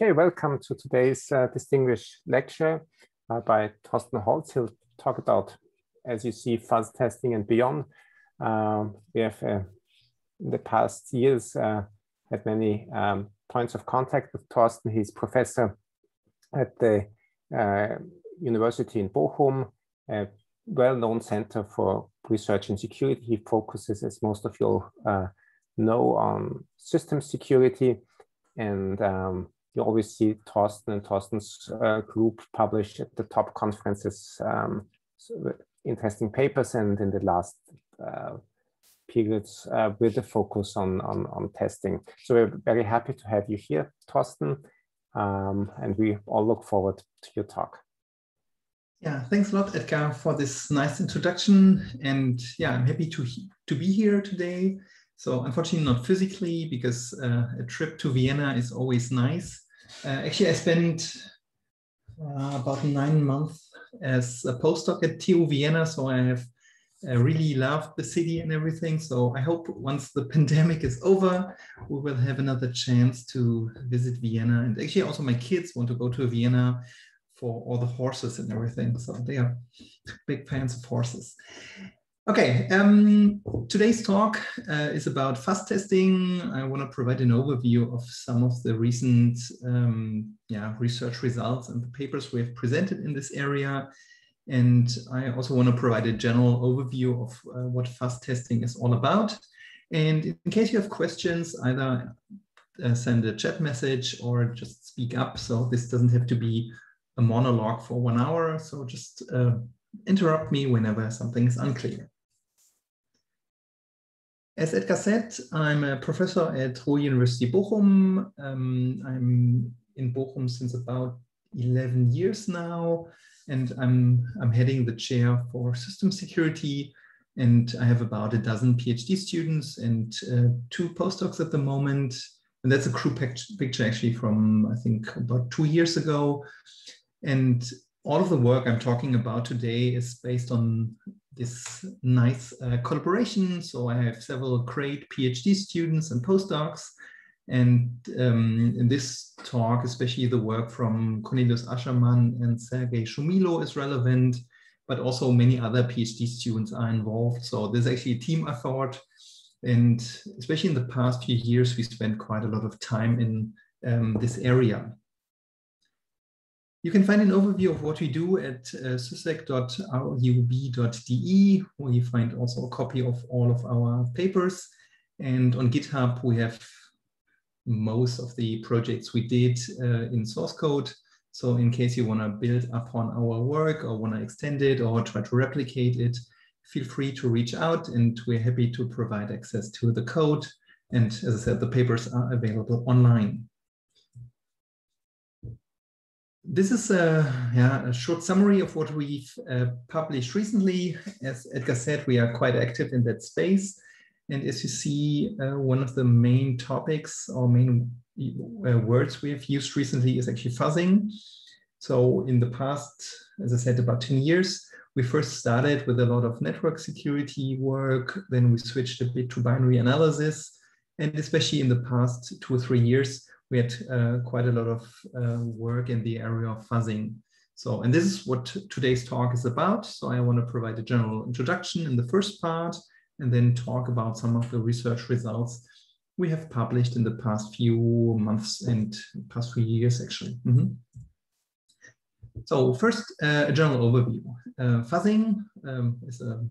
Okay, welcome to today's uh, distinguished lecture uh, by Thorsten Holz. He'll talk about, as you see, fuzz testing and beyond. Um, we have, uh, in the past years, uh, had many um, points of contact with Thorsten. He's professor at the uh, University in Bochum, a well-known center for research in security. He focuses, as most of you uh, know, on system security and um, you always see Thorsten and Thorsten's uh, group publish at the top conferences um, interesting papers and in the last uh, periods uh, with a focus on, on, on testing. So we're very happy to have you here, Thorsten, um, and we all look forward to your talk. Yeah, thanks a lot, Edgar, for this nice introduction. And yeah, I'm happy to, to be here today. So unfortunately not physically because uh, a trip to Vienna is always nice. Uh, actually, I spent uh, about nine months as a postdoc at TU Vienna, so I have uh, really loved the city and everything. So I hope once the pandemic is over, we will have another chance to visit Vienna. And actually, also my kids want to go to Vienna for all the horses and everything. So they are big fans of horses. Okay, um, today's talk uh, is about fuzz testing. I want to provide an overview of some of the recent um, yeah, research results and the papers we have presented in this area. And I also want to provide a general overview of uh, what fuzz testing is all about. And in case you have questions, either uh, send a chat message or just speak up. So this doesn't have to be a monologue for one hour. So just uh, interrupt me whenever something is unclear. As Edgar said, I'm a professor at Ruhr University Bochum. Um, I'm in Bochum since about 11 years now, and I'm, I'm heading the chair for system security. And I have about a dozen PhD students and uh, two postdocs at the moment. And that's a crew picture actually from, I think, about two years ago. And all of the work I'm talking about today is based on this nice uh, collaboration. So I have several great PhD students and postdocs. And um, in this talk, especially the work from Cornelius Aschermann and Sergej Schumilo is relevant, but also many other PhD students are involved. So there's actually a team effort. And especially in the past few years, we spent quite a lot of time in um, this area. You can find an overview of what we do at uh, where you find also a copy of all of our papers. And on GitHub, we have most of the projects we did uh, in source code. So in case you want to build upon our work or want to extend it or try to replicate it, feel free to reach out and we're happy to provide access to the code. And as I said, the papers are available online this is a, yeah, a, short summary of what we've uh, published recently. As Edgar said, we are quite active in that space. And as you see, uh, one of the main topics or main uh, words we have used recently is actually fuzzing. So in the past, as I said, about 10 years, we first started with a lot of network security work. Then we switched a bit to binary analysis. And especially in the past two or three years, we had uh, quite a lot of uh, work in the area of fuzzing. So, and this is what today's talk is about. So I want to provide a general introduction in the first part and then talk about some of the research results we have published in the past few months and past few years, actually. Mm -hmm. So first, uh, a general overview. Uh, fuzzing um, is an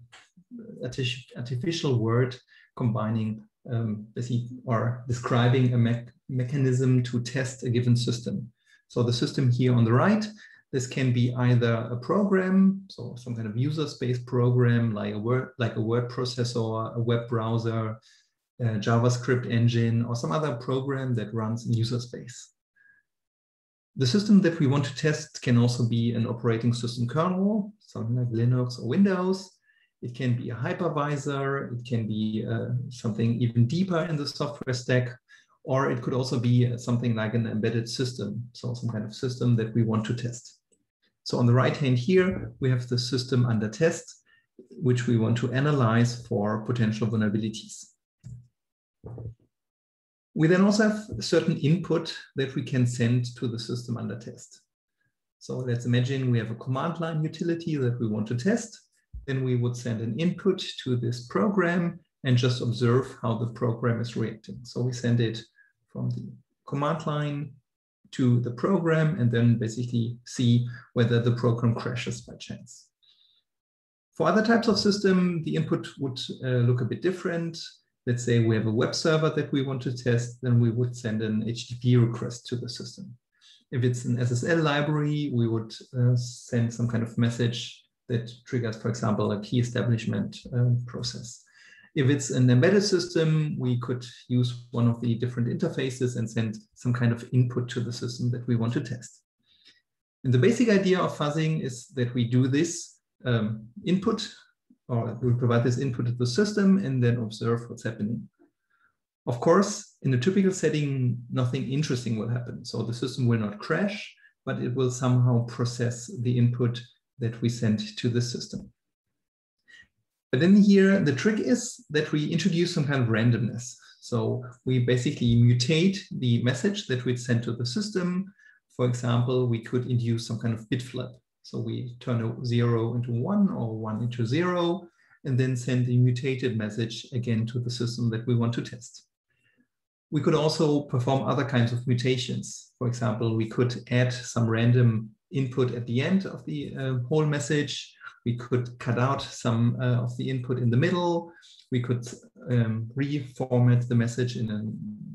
artificial word combining um, basically are describing a me mechanism to test a given system. So the system here on the right, this can be either a program, so some kind of user space program like a word, like a word processor, a web browser, a JavaScript engine, or some other program that runs in user space. The system that we want to test can also be an operating system kernel, something like Linux or Windows, it can be a hypervisor, it can be uh, something even deeper in the software stack, or it could also be something like an embedded system, so some kind of system that we want to test. So on the right hand here, we have the system under test, which we want to analyze for potential vulnerabilities. We then also have certain input that we can send to the system under test. So let's imagine we have a command line utility that we want to test. Then we would send an input to this program and just observe how the program is reacting. So we send it from the command line to the program and then basically see whether the program crashes by chance. For other types of system, the input would uh, look a bit different. Let's say we have a web server that we want to test, then we would send an HTTP request to the system. If it's an SSL library, we would uh, send some kind of message that triggers, for example, a key establishment uh, process. If it's an embedded system, we could use one of the different interfaces and send some kind of input to the system that we want to test. And the basic idea of fuzzing is that we do this um, input, or we provide this input to the system and then observe what's happening. Of course, in a typical setting, nothing interesting will happen. So the system will not crash, but it will somehow process the input that we send to the system. But then here, the trick is that we introduce some kind of randomness. So we basically mutate the message that we send to the system. For example, we could induce some kind of bit flip. So we turn a zero into one or one into zero, and then send the mutated message again to the system that we want to test. We could also perform other kinds of mutations. For example, we could add some random input at the end of the uh, whole message we could cut out some uh, of the input in the middle. We could um, reformat the message in a,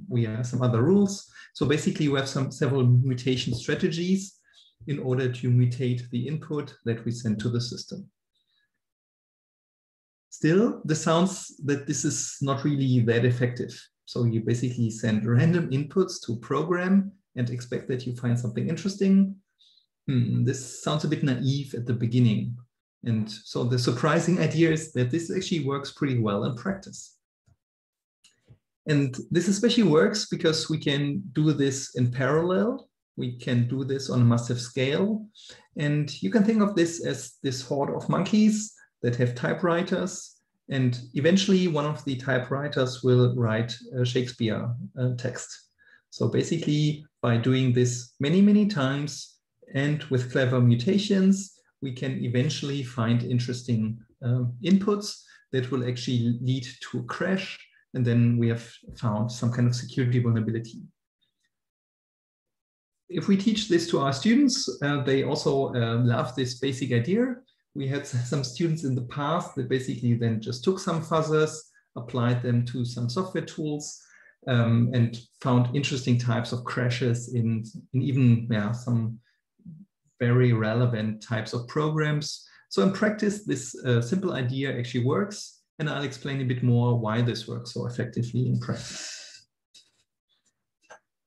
we have some other rules. So basically we have some several mutation strategies in order to mutate the input that we send to the system. Still, this sounds that this is not really that effective. So you basically send random inputs to program and expect that you find something interesting. Hmm, this sounds a bit naive at the beginning, and so the surprising idea is that this actually works pretty well in practice. And this especially works because we can do this in parallel. We can do this on a massive scale. And you can think of this as this horde of monkeys that have typewriters. And eventually one of the typewriters will write a Shakespeare uh, text. So basically by doing this many, many times and with clever mutations, we can eventually find interesting um, inputs that will actually lead to a crash. And then we have found some kind of security vulnerability. If we teach this to our students, uh, they also uh, love this basic idea. We had some students in the past that basically then just took some fuzzers, applied them to some software tools, um, and found interesting types of crashes in, in even yeah, some very relevant types of programs. So in practice, this uh, simple idea actually works, and I'll explain a bit more why this works so effectively in practice.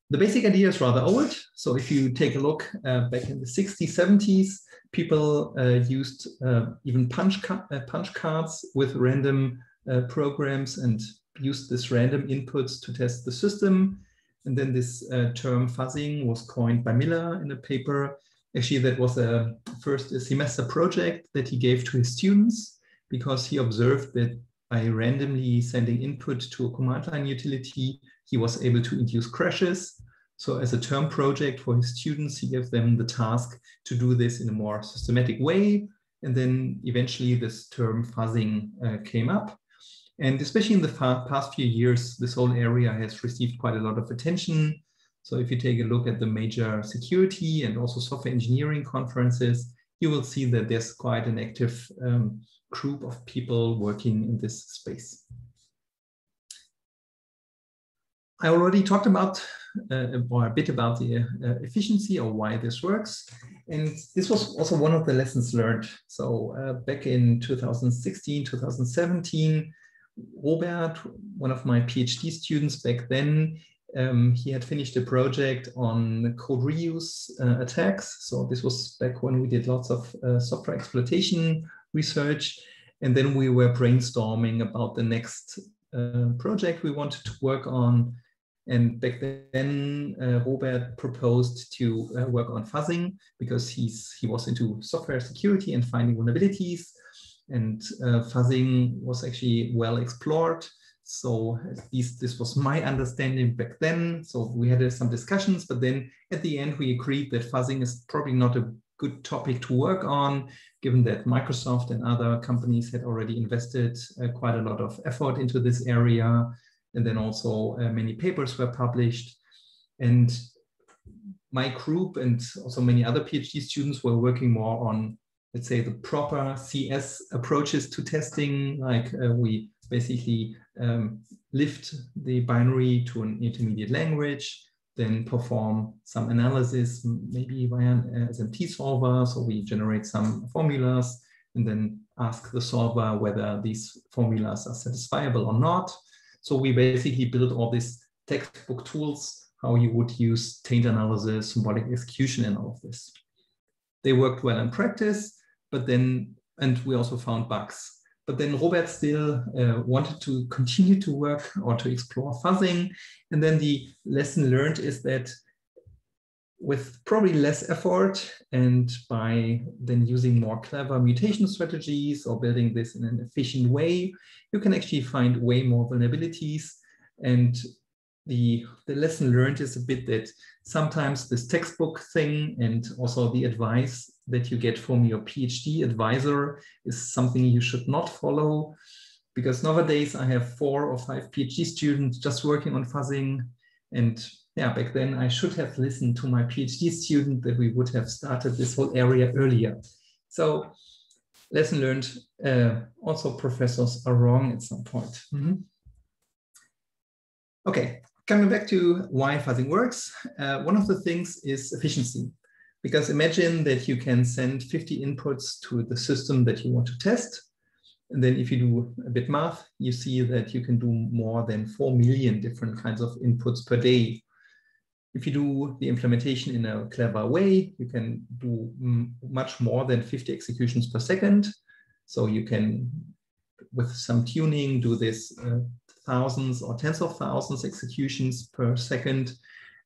The basic idea is rather old. So if you take a look uh, back in the 60s, 70s, people uh, used uh, even punch, ca uh, punch cards with random uh, programs and used this random inputs to test the system. And then this term fuzzing was coined by Miller in a paper Actually, that was a first semester project that he gave to his students because he observed that by randomly sending input to a command line utility, he was able to induce crashes. So as a term project for his students, he gave them the task to do this in a more systematic way. And then eventually this term fuzzing uh, came up. And especially in the past few years, this whole area has received quite a lot of attention. So if you take a look at the major security and also software engineering conferences, you will see that there's quite an active um, group of people working in this space. I already talked about uh, or a bit about the uh, efficiency or why this works. And this was also one of the lessons learned. So uh, back in 2016, 2017, Robert, one of my PhD students back then, um, he had finished a project on code reuse uh, attacks. So this was back when we did lots of uh, software exploitation research. And then we were brainstorming about the next uh, project we wanted to work on. And back then, uh, Robert proposed to uh, work on fuzzing because he's he was into software security and finding vulnerabilities. And uh, fuzzing was actually well explored So these, this was my understanding back then. So we had some discussions, but then at the end we agreed that fuzzing is probably not a good topic to work on, given that Microsoft and other companies had already invested uh, quite a lot of effort into this area. And then also uh, many papers were published. And my group and also many other PhD students were working more on, let's say, the proper CS approaches to testing. Like uh, we basically um, lift the binary to an intermediate language, then perform some analysis, maybe via an SMT solver. So we generate some formulas and then ask the solver whether these formulas are satisfiable or not. So we basically build all these textbook tools, how you would use taint analysis, symbolic execution, and all of this. They worked well in practice, but then, and we also found bugs but then Robert still uh, wanted to continue to work or to explore fuzzing. And then the lesson learned is that with probably less effort and by then using more clever mutation strategies or building this in an efficient way, you can actually find way more vulnerabilities. And the, the lesson learned is a bit that sometimes this textbook thing and also the advice that you get from your PhD advisor is something you should not follow because nowadays I have four or five PhD students just working on fuzzing. And yeah, back then I should have listened to my PhD student that we would have started this whole area earlier. So lesson learned, uh, also professors are wrong at some point. Mm -hmm. Okay, coming back to why fuzzing works, uh, one of the things is efficiency. Because imagine that you can send 50 inputs to the system that you want to test. And then if you do a bit math, you see that you can do more than 4 million different kinds of inputs per day. If you do the implementation in a clever way, you can do much more than 50 executions per second. So you can, with some tuning, do this uh, thousands or tens of thousands executions per second.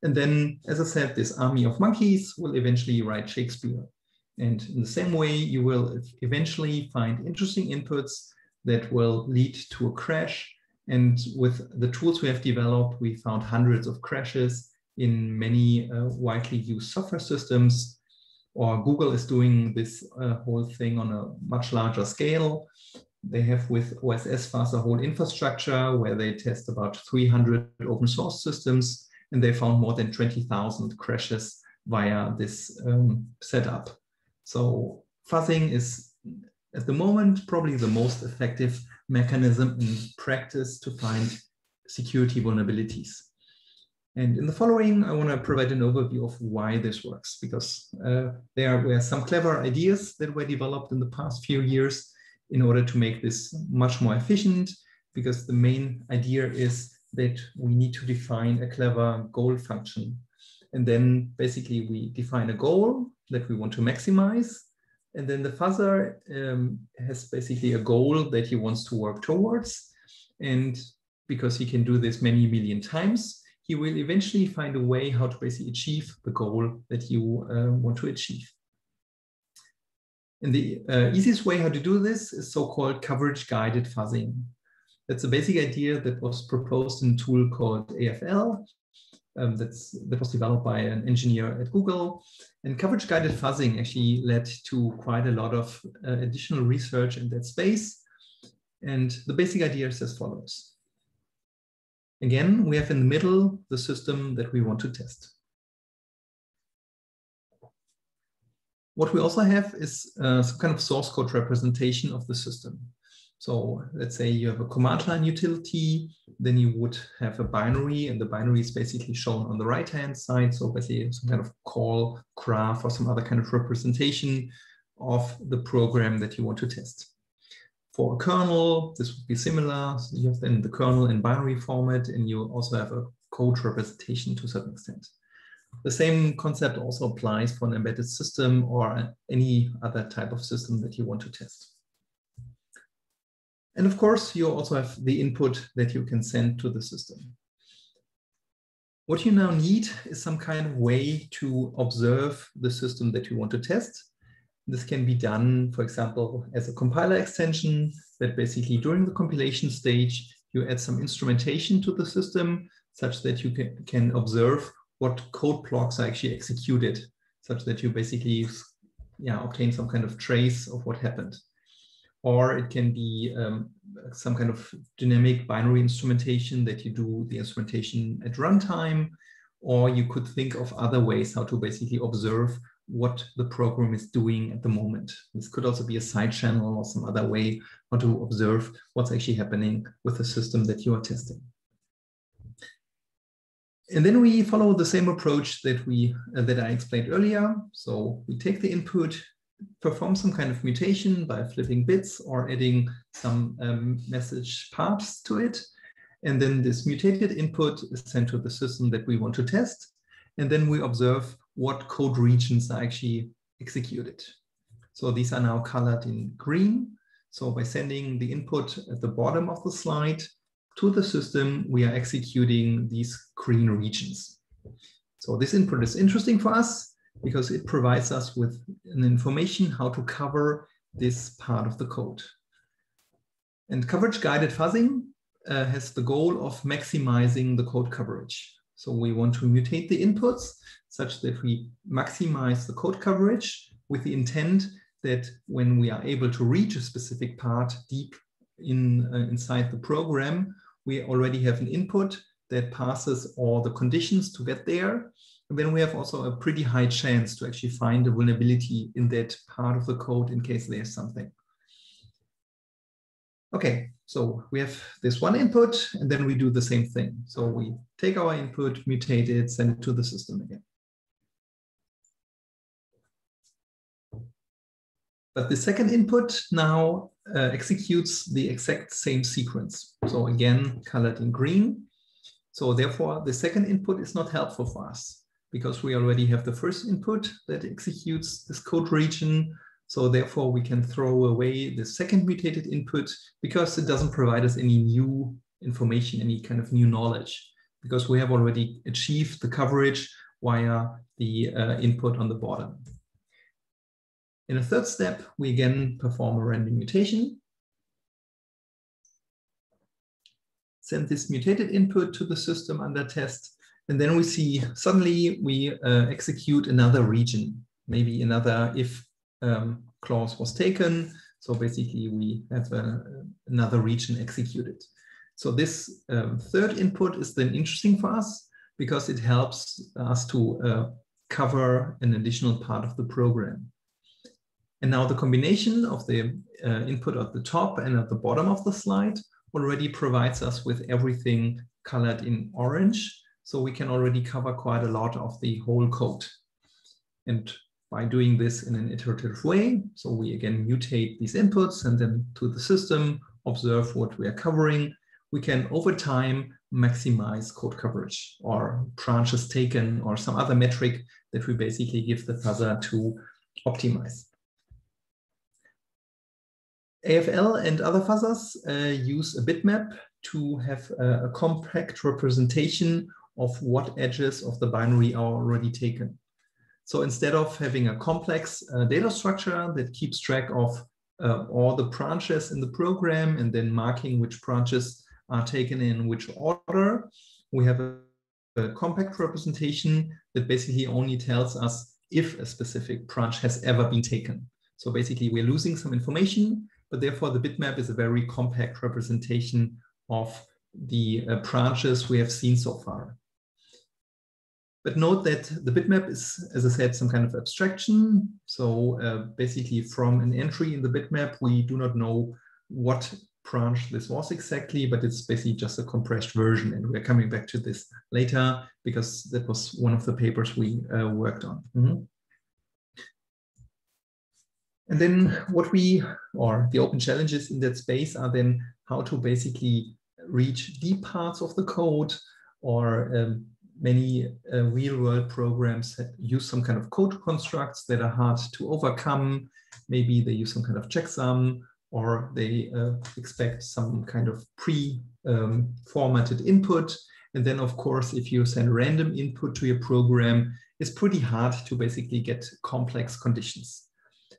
And then, as I said, this army of monkeys will eventually write Shakespeare. And in the same way, you will eventually find interesting inputs that will lead to a crash. And with the tools we have developed, we found hundreds of crashes in many uh, widely used software systems. Or Google is doing this uh, whole thing on a much larger scale. They have with OSS a whole infrastructure where they test about 300 open source systems and they found more than 20,000 crashes via this um, setup. So fuzzing is at the moment probably the most effective mechanism in practice to find security vulnerabilities. And in the following, I want to provide an overview of why this works, because uh, there were some clever ideas that were developed in the past few years in order to make this much more efficient, because the main idea is that we need to define a clever goal function. And then basically we define a goal that we want to maximize. And then the fuzzer um, has basically a goal that he wants to work towards. And because he can do this many million times, he will eventually find a way how to basically achieve the goal that you uh, want to achieve. And the uh, easiest way how to do this is so-called coverage guided fuzzing. That's a basic idea that was proposed in a tool called AFL. Um, that's, that was developed by an engineer at Google. And coverage guided fuzzing actually led to quite a lot of uh, additional research in that space. And the basic idea is as follows. Again, we have in the middle the system that we want to test. What we also have is uh, some kind of source code representation of the system. So let's say you have a command line utility, then you would have a binary and the binary is basically shown on the right-hand side. So basically some kind of call graph or some other kind of representation of the program that you want to test. For a kernel, this would be similar. So you have then the kernel in binary format and you also have a code representation to a certain extent. The same concept also applies for an embedded system or any other type of system that you want to test. And of course, you also have the input that you can send to the system. What you now need is some kind of way to observe the system that you want to test. This can be done, for example, as a compiler extension that basically during the compilation stage, you add some instrumentation to the system such that you can, can observe what code blocks are actually executed, such that you basically yeah, obtain some kind of trace of what happened. Or it can be um, some kind of dynamic binary instrumentation that you do the instrumentation at runtime, or you could think of other ways how to basically observe what the program is doing at the moment. This could also be a side channel or some other way how to observe what's actually happening with the system that you are testing. And then we follow the same approach that we uh, that I explained earlier. So we take the input, perform some kind of mutation by flipping bits or adding some um, message parts to it. And then this mutated input is sent to the system that we want to test. And then we observe what code regions are actually executed. So these are now colored in green. So by sending the input at the bottom of the slide, to the system, we are executing these green regions. So this input is interesting for us because it provides us with an information how to cover this part of the code. And coverage guided fuzzing uh, has the goal of maximizing the code coverage. So we want to mutate the inputs such that we maximize the code coverage with the intent that when we are able to reach a specific part deep in uh, inside the program, we already have an input that passes all the conditions to get there. Then we have also a pretty high chance to actually find a vulnerability in that part of the code in case there's something. Okay, so we have this one input and then we do the same thing. So we take our input, mutate it, send it to the system again. But the second input now uh, executes the exact same sequence. So again, colored in green. So therefore, the second input is not helpful for us because we already have the first input that executes this code region. So therefore, we can throw away the second mutated input because it doesn't provide us any new information, any kind of new knowledge, because we have already achieved the coverage via the uh, input on the bottom. In a third step, we again perform a random mutation. Send this mutated input to the system under test. And then we see suddenly we uh, execute another region, maybe another if um, clause was taken. So basically we have a, another region executed. So this um, third input is then interesting for us because it helps us to uh, cover an additional part of the program. And now the combination of the uh, input at the top and at the bottom of the slide already provides us with everything colored in orange. So we can already cover quite a lot of the whole code. And by doing this in an iterative way, so we again mutate these inputs and then to the system, observe what we are covering, we can over time maximize code coverage or branches taken or some other metric that we basically give the fuzzer to optimize. AFL and other fuzzers uh, use a bitmap to have a, a, compact representation of what edges of the binary are already taken. So instead of having a complex uh, data structure that keeps track of uh, all the branches in the program and then marking which branches are taken in which order, we have a, a compact representation that basically only tells us if a specific branch has ever been taken. So basically we're losing some information but therefore the bitmap is a very compact representation of the uh, branches we have seen so far. But note that the bitmap is, as I said, some kind of abstraction. So uh, basically from an entry in the bitmap, we do not know what branch this was exactly, but it's basically just a compressed version. And we're coming back to this later because that was one of the papers we uh, worked on. Mm -hmm. And then what we, or the open challenges in that space are then how to basically reach deep parts of the code or um, many uh, real world programs use some kind of code constructs that are hard to overcome. Maybe they use some kind of checksum or they uh, expect some kind of pre-formatted um, input. And then of course, if you send random input to your program, it's pretty hard to basically get complex conditions.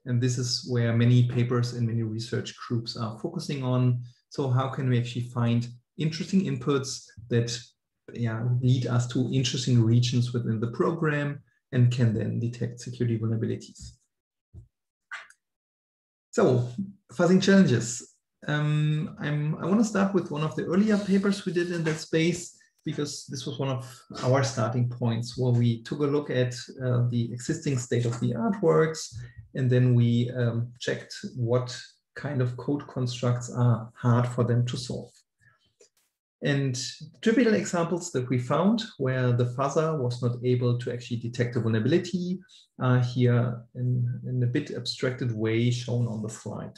And this is where many papers and many research groups are focusing on. So how can we actually find interesting inputs that yeah, lead us to interesting regions within the program and can then detect security vulnerabilities. So, fuzzing challenges. Um, I'm, I want to start with one of the earlier papers we did in that space because this was one of our starting points where we took a look at uh, the existing state of the artworks and then we um, checked what kind of code constructs are hard for them to solve. And typical examples that we found where the fuzzer was not able to actually detect a vulnerability are here in, in a bit abstracted way shown on the slide.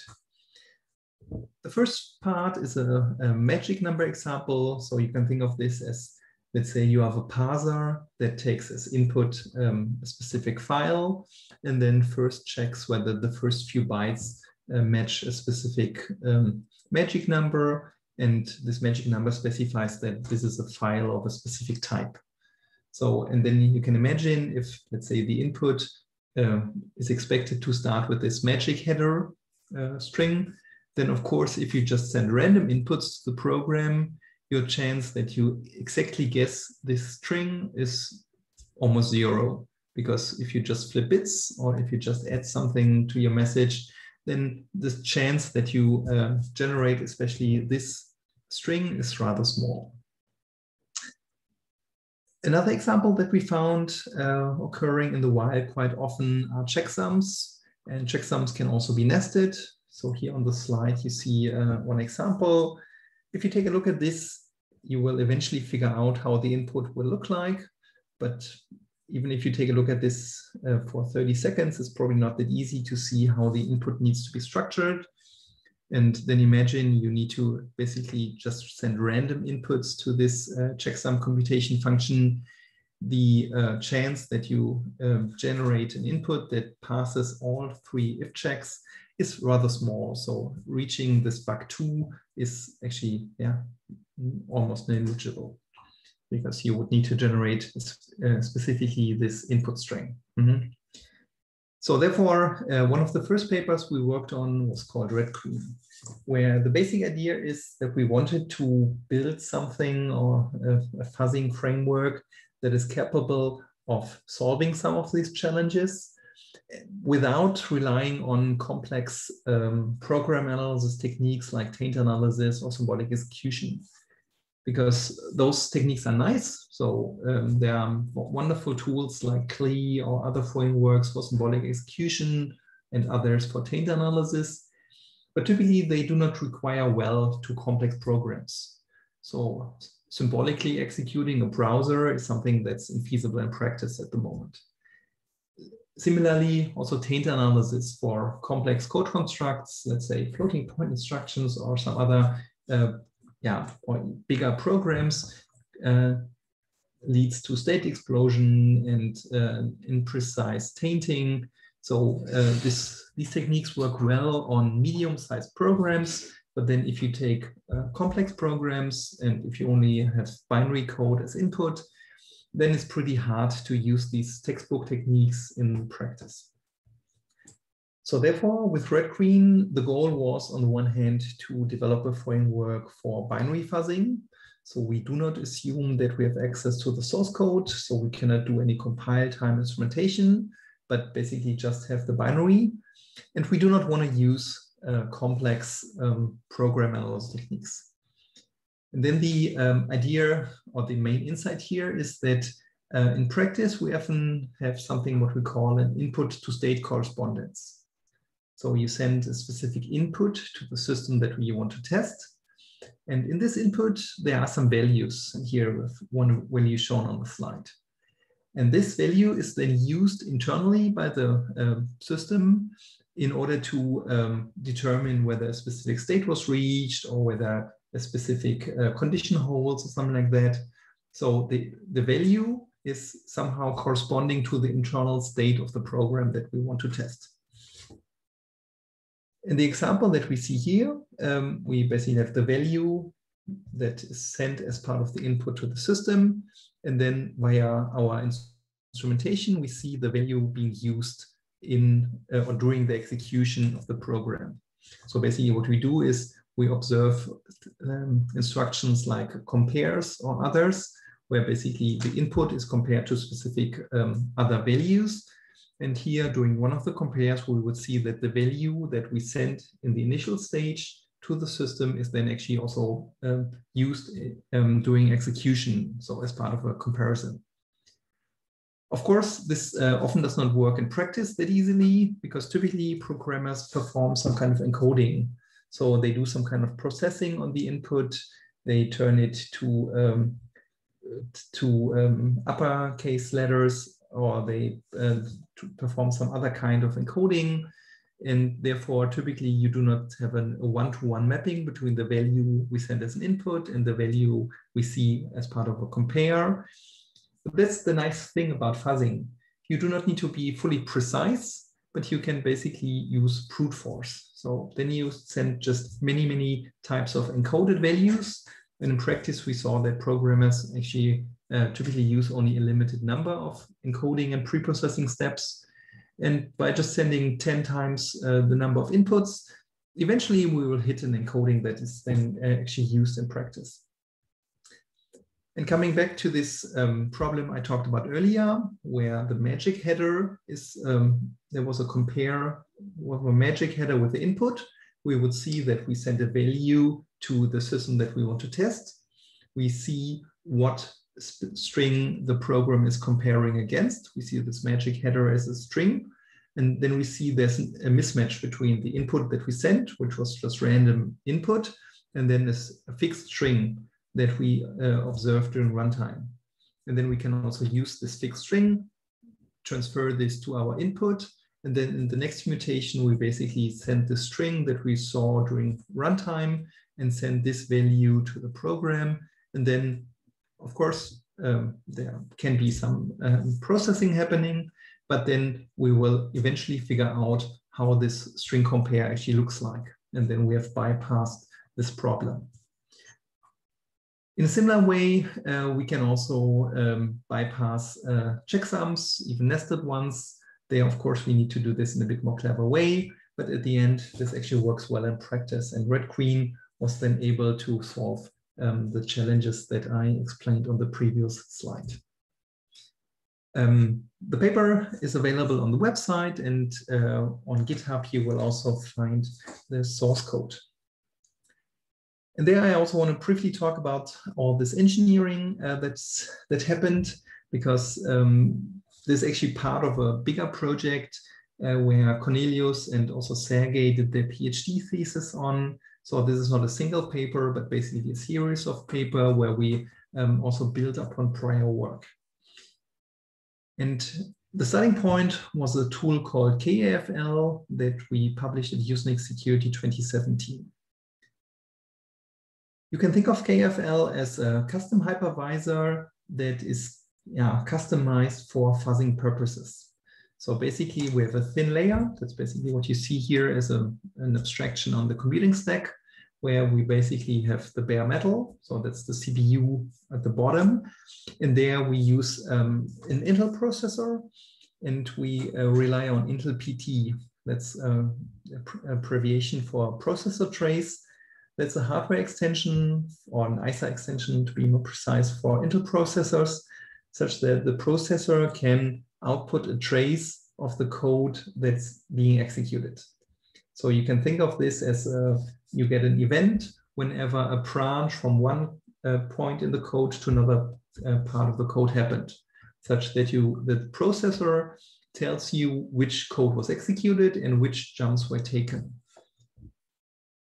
The first part is a, a magic number example. So you can think of this as, let's say you have a parser that takes as input um, a specific file and then first checks whether the first few bytes uh, match a specific um, magic number and this magic number specifies that this is a file of a specific type. So, and then you can imagine if, let's say, the input uh, is expected to start with this magic header uh, string, then of course, if you just send random inputs to the program, your chance that you exactly guess this string is almost zero. Because if you just flip bits or if you just add something to your message, then the chance that you uh, generate, especially this string, is rather small. Another example that we found uh, occurring in the wild quite often are checksums, and checksums can also be nested. So here on the slide, you see uh, one example. If you take a look at this, you will eventually figure out how the input will look like. But even if you take a look at this uh, for 30 seconds, it's probably not that easy to see how the input needs to be structured. And then imagine you need to basically just send random inputs to this uh, checksum computation function. The uh, chance that you um, generate an input that passes all three if checks is rather small. So reaching this bug two is actually yeah almost negligible because you would need to generate uh, specifically this input string. Mm -hmm. So therefore, uh, one of the first papers we worked on was called Red Queen, where the basic idea is that we wanted to build something or a, a fuzzing framework that is capable of solving some of these challenges without relying on complex um, program analysis techniques like taint analysis or symbolic execution because those techniques are nice. So um, there are wonderful tools like KLEE or other frameworks for symbolic execution and others for taint analysis, but typically they do not require well to complex programs. So symbolically executing a browser is something that's infeasible in practice at the moment. Similarly, also taint analysis for complex code constructs, let's say floating point instructions or some other uh, yeah, or bigger programs uh, leads to state explosion and uh, imprecise tainting. So uh, this, these techniques work well on medium-sized programs, but then if you take uh, complex programs and if you only have binary code as input, then it's pretty hard to use these textbook techniques in practice. So therefore, with Red Queen, the goal was on the one hand to develop a framework for binary fuzzing. So we do not assume that we have access to the source code, so we cannot do any compile time instrumentation, but basically just have the binary. And we do not want to use uh, complex um, program analysis techniques. And then the um, idea or the main insight here is that uh, in practice, we often have something what we call an input to state correspondence. So you send a specific input to the system that you want to test. And in this input, there are some values. And here with one value shown on the slide. And this value is then used internally by the uh, system in order to um, determine whether a specific state was reached or whether a specific uh, condition holds or something like that. So the, the value is somehow corresponding to the internal state of the program that we want to test. In the example that we see here, um, we basically have the value that is sent as part of the input to the system. And then via our instrumentation, we see the value being used in uh, or during the execution of the program. So basically what we do is we observe um, instructions like compares or others, where basically the input is compared to specific um, other values. And here during one of the compares, we would see that the value that we sent in the initial stage to the system is then actually also um, used um, during execution, so as part of a comparison. Of course, this uh, often does not work in practice that easily because typically programmers perform some kind of encoding. So they do some kind of processing on the input, they turn it to, um, to um, uppercase letters, or they uh, perform some other kind of encoding and therefore, typically you do not have an, a one-to-one -one mapping between the value we send as an input and the value we see as part of a compare. But that's the nice thing about fuzzing. You do not need to be fully precise, but you can basically use brute force. So then you send just many, many types of encoded values. And in practice, we saw that programmers actually uh, typically use only a limited number of encoding and pre-processing steps and by just sending 10 times uh, the number of inputs, eventually we will hit an encoding that is then uh, actually used in practice. And coming back to this um, problem I talked about earlier, where the magic header is, um, there was a compare of a magic header with the input, we would see that we send a value to the system that we want to test. We see what string the program is comparing against. We see this magic header as a string. And then we see there's a mismatch between the input that we sent, which was just random input, and then this fixed string that we uh, observed during runtime. And then we can also use this fixed string, transfer this to our input. And then in the next mutation, we basically send the string that we saw during runtime and send this value to the program. And then of course, um, there can be some um, processing happening, but then we will eventually figure out how this string compare actually looks like. And then we have bypassed this problem. In a similar way, uh, we can also um, bypass uh, checksums, even nested ones. There, of course, we need to do this in a bit more clever way, but at the end, this actually works well in practice. And Red Queen was then able to solve um, the challenges that I explained on the previous slide. Um, the paper is available on the website and uh, on GitHub you will also find the source code. And there I also want to briefly talk about all this engineering uh, that's, that happened because um, this is actually part of a bigger project uh, where Cornelius and also Sergej did their PhD thesis on so this is not a single paper, but basically a series of paper where we um, also build upon prior work. And the starting point was a tool called kAFL that we published at Usenix Security 2017. You can think of kAFL as a custom hypervisor that is yeah, customized for fuzzing purposes. So basically we have a thin layer. That's basically what you see here as a, an abstraction on the computing stack, where we basically have the bare metal. So that's the CPU at the bottom. And there we use um, an Intel processor and we uh, rely on Intel PT. That's uh, a abbreviation for processor trace. That's a hardware extension or an ISA extension to be more precise for Intel processors, such that the processor can output a trace of the code that's being executed. So you can think of this as a, you get an event whenever a branch from one uh, point in the code to another uh, part of the code happened, such that you the processor tells you which code was executed and which jumps were taken.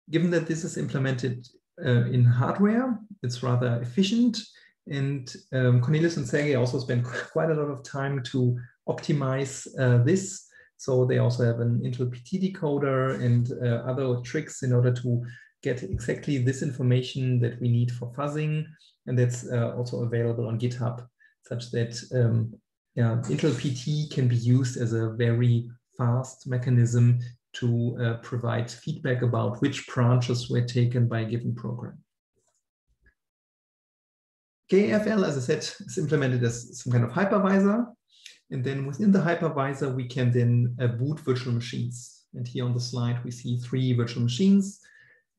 Given that this is implemented uh, in hardware, it's rather efficient and um, Cornelius and Sergej also spent quite a lot of time to optimize uh, this. So they also have an Intel PT decoder and uh, other tricks in order to get exactly this information that we need for fuzzing. And that's uh, also available on GitHub, such that um, yeah, Intel PT can be used as a very fast mechanism to uh, provide feedback about which branches were taken by a given program. kAFL, as I said, is implemented as some kind of hypervisor. And then within the hypervisor, we can then uh, boot virtual machines. And here on the slide, we see three virtual machines.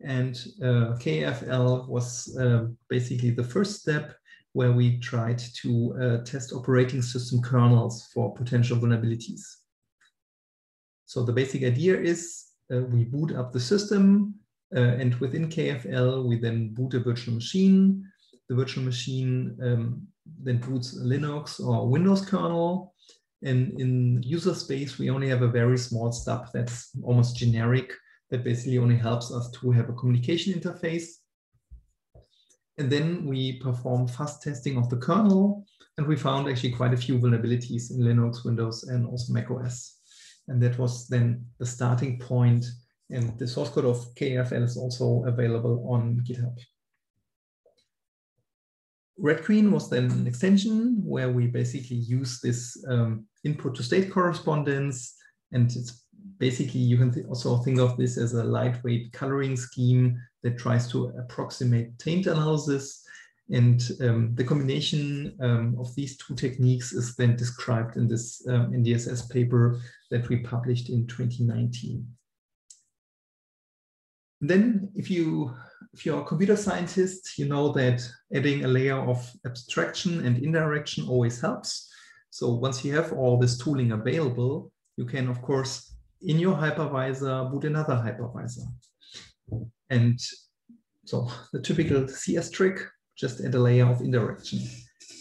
And uh, kAFL was uh, basically the first step where we tried to uh, test operating system kernels for potential vulnerabilities. So the basic idea is uh, we boot up the system uh, and within kAFL, we then boot a virtual machine. The virtual machine um, then boots Linux or Windows kernel. And in user space, we only have a very small stub that's almost generic that basically only helps us to have a communication interface. And then we perform fuzz testing of the kernel, and we found actually quite a few vulnerabilities in Linux, Windows, and also Mac OS. And that was then the starting point. And the source code of kAFL is also available on GitHub. Red Queen was then an extension where we basically use this um, input to state correspondence. And it's basically, you can th also think of this as a lightweight coloring scheme that tries to approximate taint analysis. And um, the combination um, of these two techniques is then described in this um, NDSS paper that we published in 2019. Then if you if you're a computer scientist, you know that adding a layer of abstraction and indirection always helps. So once you have all this tooling available, you can, of course, in your hypervisor, boot another hypervisor. And so the typical CS trick, just add a layer of indirection.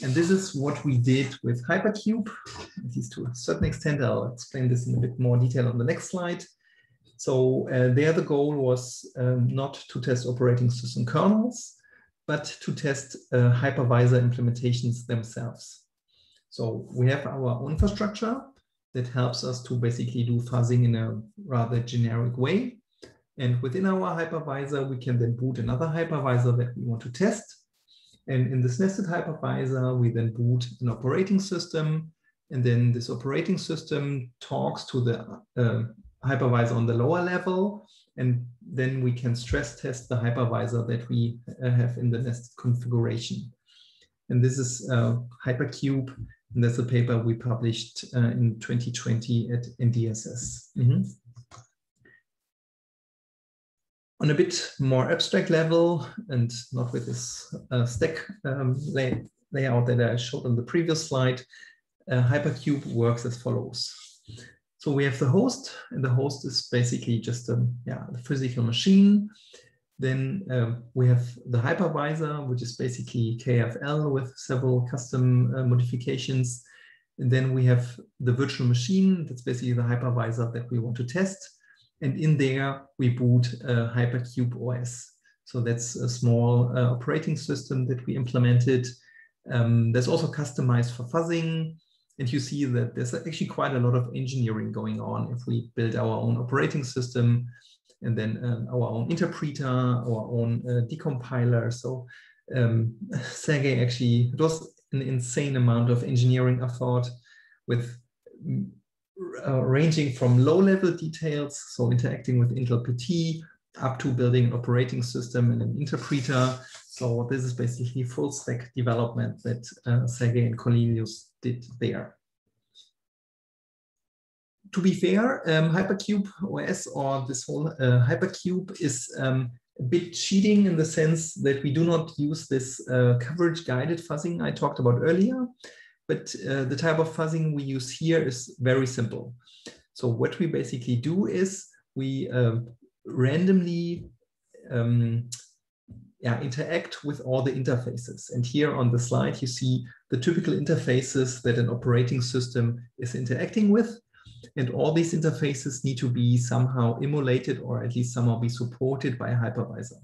And this is what we did with Hypercube, at least to a certain extent. I'll explain this in a bit more detail on the next slide. So uh, there the goal was um, not to test operating system kernels, but to test uh, hypervisor implementations themselves. So we have our infrastructure that helps us to basically do fuzzing in a rather generic way. And within our hypervisor, we can then boot another hypervisor that we want to test. And in this nested hypervisor, we then boot an operating system. And then this operating system talks to the uh, hypervisor on the lower level. And then we can stress test the hypervisor that we uh, have in the nested configuration. And this is uh, Hypercube. And that's a paper we published uh, in 2020 at NDSS. Mm -hmm. On a bit more abstract level, and not with this uh, stack um, lay layout that I showed on the previous slide, uh, Hypercube works as follows. So we have the host, and the host is basically just a, yeah, a physical machine. Then uh, we have the hypervisor, which is basically kAFL with several custom uh, modifications. And then we have the virtual machine, that's basically the hypervisor that we want to test. And in there, we boot uh, Hypercube OS. So that's a small uh, operating system that we implemented. Um, that's also customized for fuzzing. And you see that there's actually quite a lot of engineering going on if we build our own operating system and then um, our own interpreter, our own uh, decompiler. So um, Sergej actually, it was an insane amount of engineering effort with uh, ranging from low level details, so interacting with Intel PT, up to building an operating system and an interpreter. So this is basically full stack development that uh, Sergej and Cornelius did there. To be fair, um, Hypercube OS or this whole uh, Hypercube is um, a bit cheating in the sense that we do not use this uh, coverage guided fuzzing I talked about earlier, but uh, the type of fuzzing we use here is very simple. So what we basically do is we uh, randomly um, yeah, interact with all the interfaces. And here on the slide, you see the typical interfaces that an operating system is interacting with. And all these interfaces need to be somehow emulated or at least somehow be supported by a hypervisor.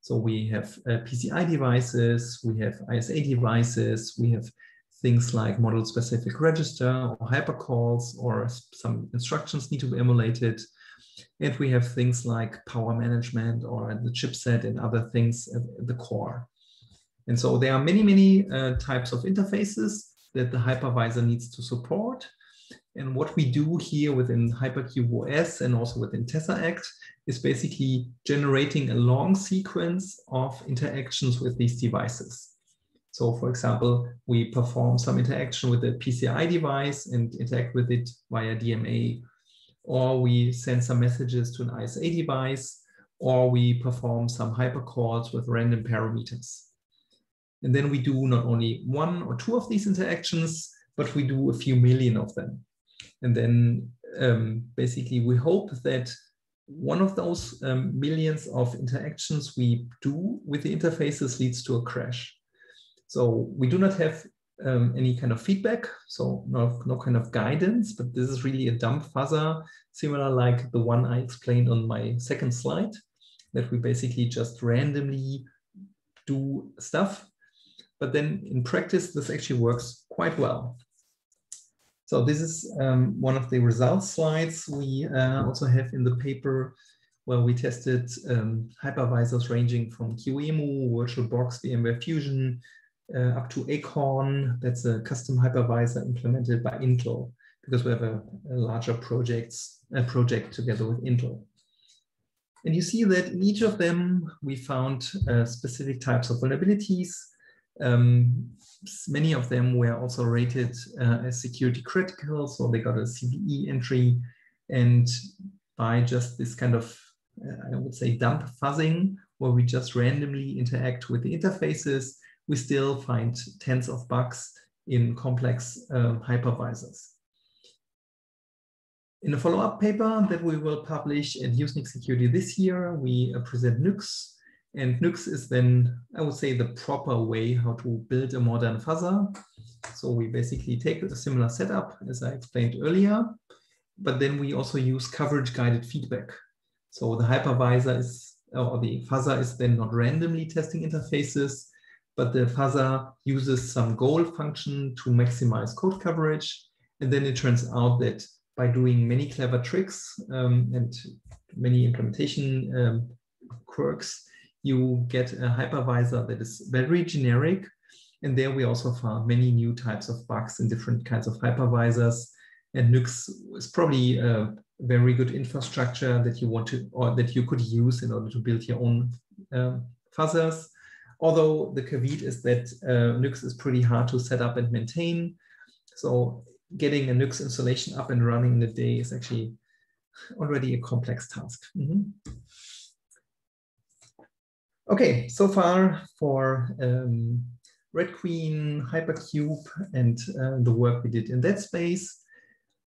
So we have uh, PCI devices, we have ISA devices, we have things like model specific register or hypercalls or some instructions need to be emulated. And we have things like power management or the chipset and other things at the core. And so there are many, many uh, types of interfaces that the hypervisor needs to support. And what we do here within Hypercube OS and also within Tesseract is basically generating a long sequence of interactions with these devices. So for example, we perform some interaction with the PCI device and interact with it via DMA or we send some messages to an ISA device, or we perform some hypercalls with random parameters. And then we do not only one or two of these interactions, but we do a few million of them. And then um, basically we hope that one of those um, millions of interactions we do with the interfaces leads to a crash. So we do not have um, any kind of feedback, so no, no kind of guidance, but this is really a dumb fuzzer, similar like the one I explained on my second slide, that we basically just randomly do stuff. But then in practice, this actually works quite well. So this is um, one of the results slides we uh, also have in the paper where we tested um, hypervisors ranging from QEMU, VirtualBox, VMware Fusion, uh, up to ACRN. That's a custom hypervisor implemented by Intel because we have a, a larger projects, a project together with Intel. And you see that in each of them, we found uh, specific types of vulnerabilities. Um, many of them were also rated uh, as security critical, so they got a CVE entry. And by just this kind of, uh, I would say, dumb fuzzing, where we just randomly interact with the interfaces, we still find tens of bugs in complex um, hypervisors. In a follow-up paper that we will publish at Usenix Security this year, we uh, present Nyx. And Nyx is then, I would say, the proper way how to build a modern fuzzer. So we basically take a similar setup as I explained earlier, but then we also use coverage guided feedback. So the hypervisor is, or the fuzzer is then not randomly testing interfaces, but the fuzzer uses some goal function to maximize code coverage. And then it turns out that by doing many clever tricks um, and many implementation um, quirks, you get a hypervisor that is very generic. And there we also found many new types of bugs in different kinds of hypervisors. And Nyx is probably a very good infrastructure that you want to, or that you could use in order to build your own um, fuzzers. Although the caveat is that uh, Nyx is pretty hard to set up and maintain. So getting a Nyx installation up and running in a day is actually already a complex task. Mm -hmm. Okay, so far for um, Red Queen, Hypercube, and uh, the work we did in that space.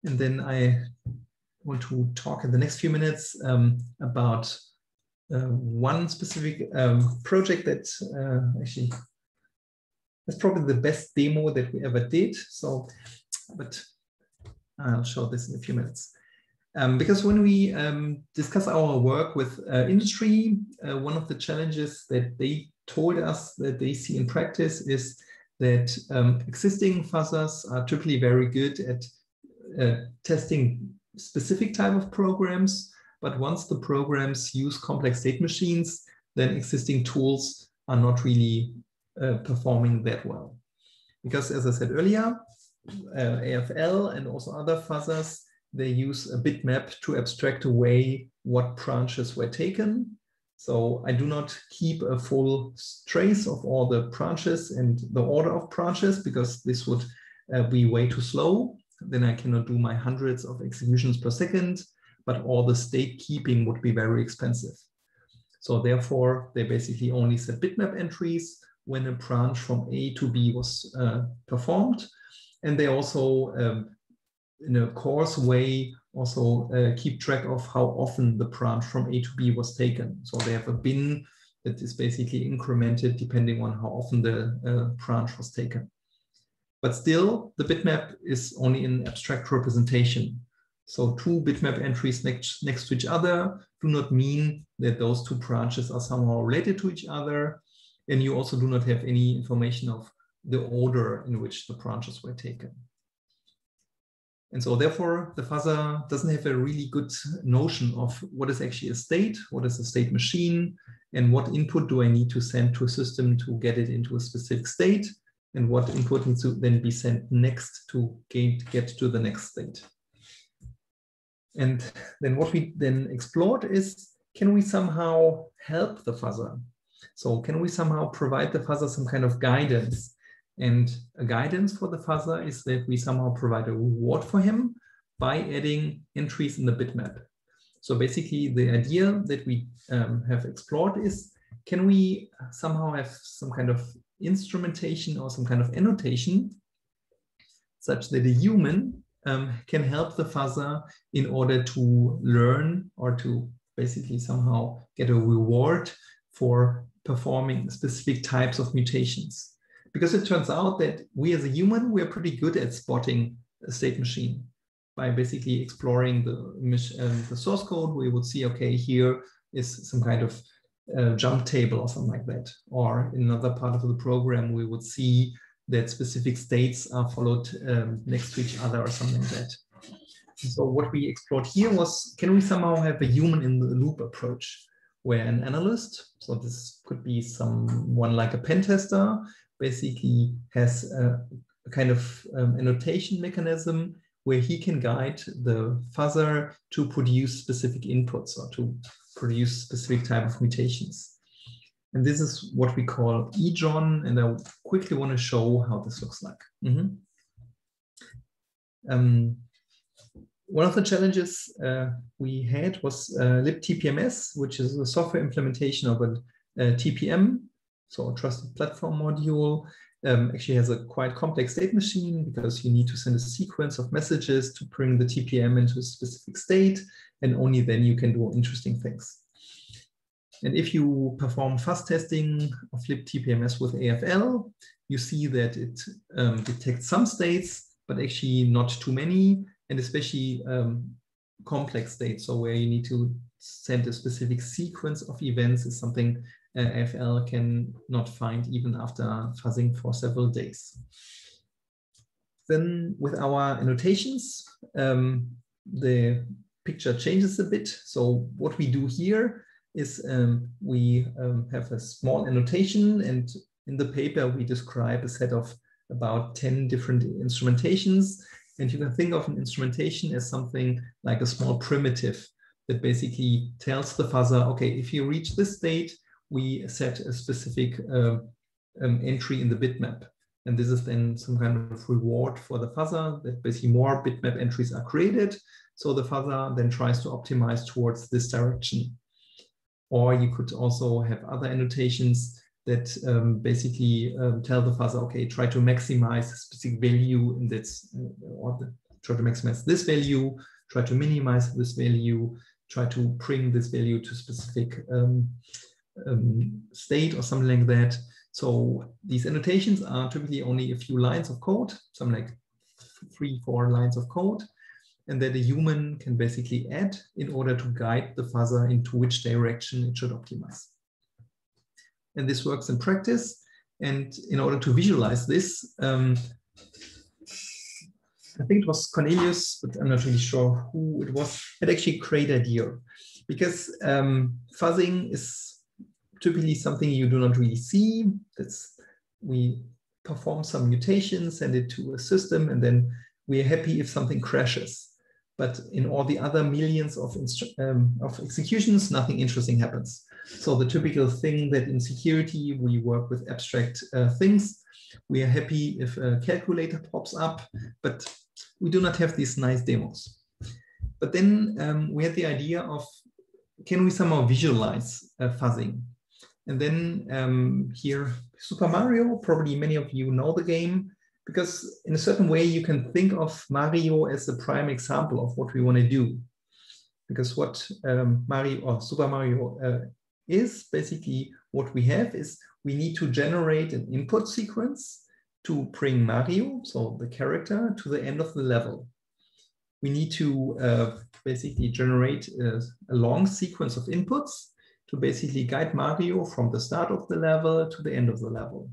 And then I want to talk in the next few minutes um, about one specific um, project that uh, actually is probably the best demo that we ever did. So, but I'll show this in a few minutes. Um, because when we um, discuss our work with uh, industry, uh, one of the challenges that they told us that they see in practice is that um, existing fuzzers are typically very good at uh, testing specific type of programs, but once the programs use complex state machines, then existing tools are not really uh, performing that well. Because as I said earlier, uh, AFL and also other fuzzers, they use a bitmap to abstract away what branches were taken. So I do not keep a full trace of all the branches and the order of branches because this would uh, be way too slow. Then I cannot do my hundreds of executions per second but all the state keeping would be very expensive. So therefore, they basically only set bitmap entries when a branch from A to B was uh, performed. And they also, um, in a coarse way, also uh, keep track of how often the branch from A to B was taken. So they have a bin that is basically incremented depending on how often the uh, branch was taken. But still, the bitmap is only an abstract representation. So two bitmap entries next, next to each other do not mean that those two branches are somehow related to each other. And you also do not have any information of the order in which the branches were taken. And so therefore, the fuzzer doesn't have a really good notion of what is actually a state, what is a state machine, and what input do I need to send to a system to get it into a specific state, and what input needs to then be sent next to get, get to the next state. And then what we then explored is, can we somehow help the fuzzer? So can we somehow provide the fuzzer some kind of guidance? And a guidance for the fuzzer is that we somehow provide a reward for him by adding entries in the bitmap. So basically the idea that we um, have explored is, can we somehow have some kind of instrumentation or some kind of annotation such that a human um, can help the fuzzer in order to learn or to basically somehow get a reward for performing specific types of mutations. Because it turns out that we as a human, we're pretty good at spotting a state machine by basically exploring the, um, the source code, we would see, okay, here is some kind of uh, jump table or something like that. Or in another part of the program, we would see that specific states are followed um, next to each other or something like that. So what we explored here was, can we somehow have a human in the loop approach where an analyst, so this could be someone like a pen tester, basically has a, a kind of um, annotation mechanism where he can guide the fuzzer to produce specific inputs or to produce specific type of mutations. And this is what we call IJON, and I quickly want to show how this looks like. Mm -hmm. um, one of the challenges uh, we had was uh, libtpms, which is a software implementation of a, a TPM, so a trusted platform module, um, actually has a quite complex state machine because you need to send a sequence of messages to bring the TPM into a specific state, and only then you can do interesting things. And if you perform fuzz testing of libtpms with AFL, you see that it um, detects some states, but actually not too many, and especially um, complex states. So where you need to send a specific sequence of events is something uh, AFL can not find even after fuzzing for several days. Then with our annotations, um, the picture changes a bit. So what we do here is um, we um, have a small annotation and in the paper we describe a set of about 10 different instrumentations. And you can think of an instrumentation as something like a small primitive that basically tells the fuzzer, okay, if you reach this state, we set a specific uh, um, entry in the bitmap. And this is then some kind of reward for the fuzzer that basically more bitmap entries are created. So the fuzzer then tries to optimize towards this direction. Or you could also have other annotations that um, basically um, tell the fuzzer, okay, try to maximize a specific value in this, uh, or the, try to maximize this value, try to minimize this value, try to bring this value to specific um, um, state or something like that. So these annotations are typically only a few lines of code, some like three, four lines of code, and that a human can basically add in order to guide the fuzzer into which direction it should optimize. And this works in practice. And in order to visualize this, um, I think it was Cornelius, but I'm not really sure who it was, had actually a great idea. Because um, fuzzing is typically something you do not really see. That's we perform some mutations, send it to a system, and then we're happy if something crashes. But in all the other millions of, um, of executions, nothing interesting happens. So the typical thing that in security, we work with abstract uh, things. We are happy if a calculator pops up, but we do not have these nice demos. But then um, we had the idea of, can we somehow visualize uh, fuzzing? And then um, here, Super Mario, probably many of you know the game, because in a certain way you can think of Mario as a prime example of what we want to do. Because what um, Mario or Super Mario uh, is basically what we have is we need to generate an input sequence to bring Mario, so the character, to the end of the level. We need to uh, basically generate a, a long sequence of inputs to basically guide Mario from the start of the level to the end of the level.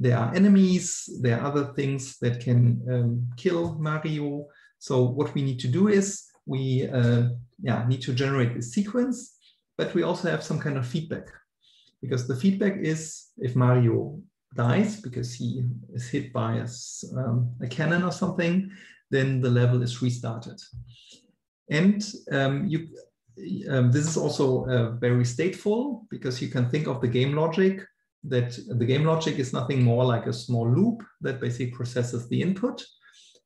There are enemies, there are other things that can um, kill Mario. So what we need to do is we uh, yeah, need to generate a sequence, but we also have some kind of feedback because the feedback is if Mario dies because he is hit by a, um, a cannon or something, then the level is restarted. And um, you, um, this is also uh, very stateful because you can think of the game logic that the game logic is nothing more like a small loop that basically processes the input.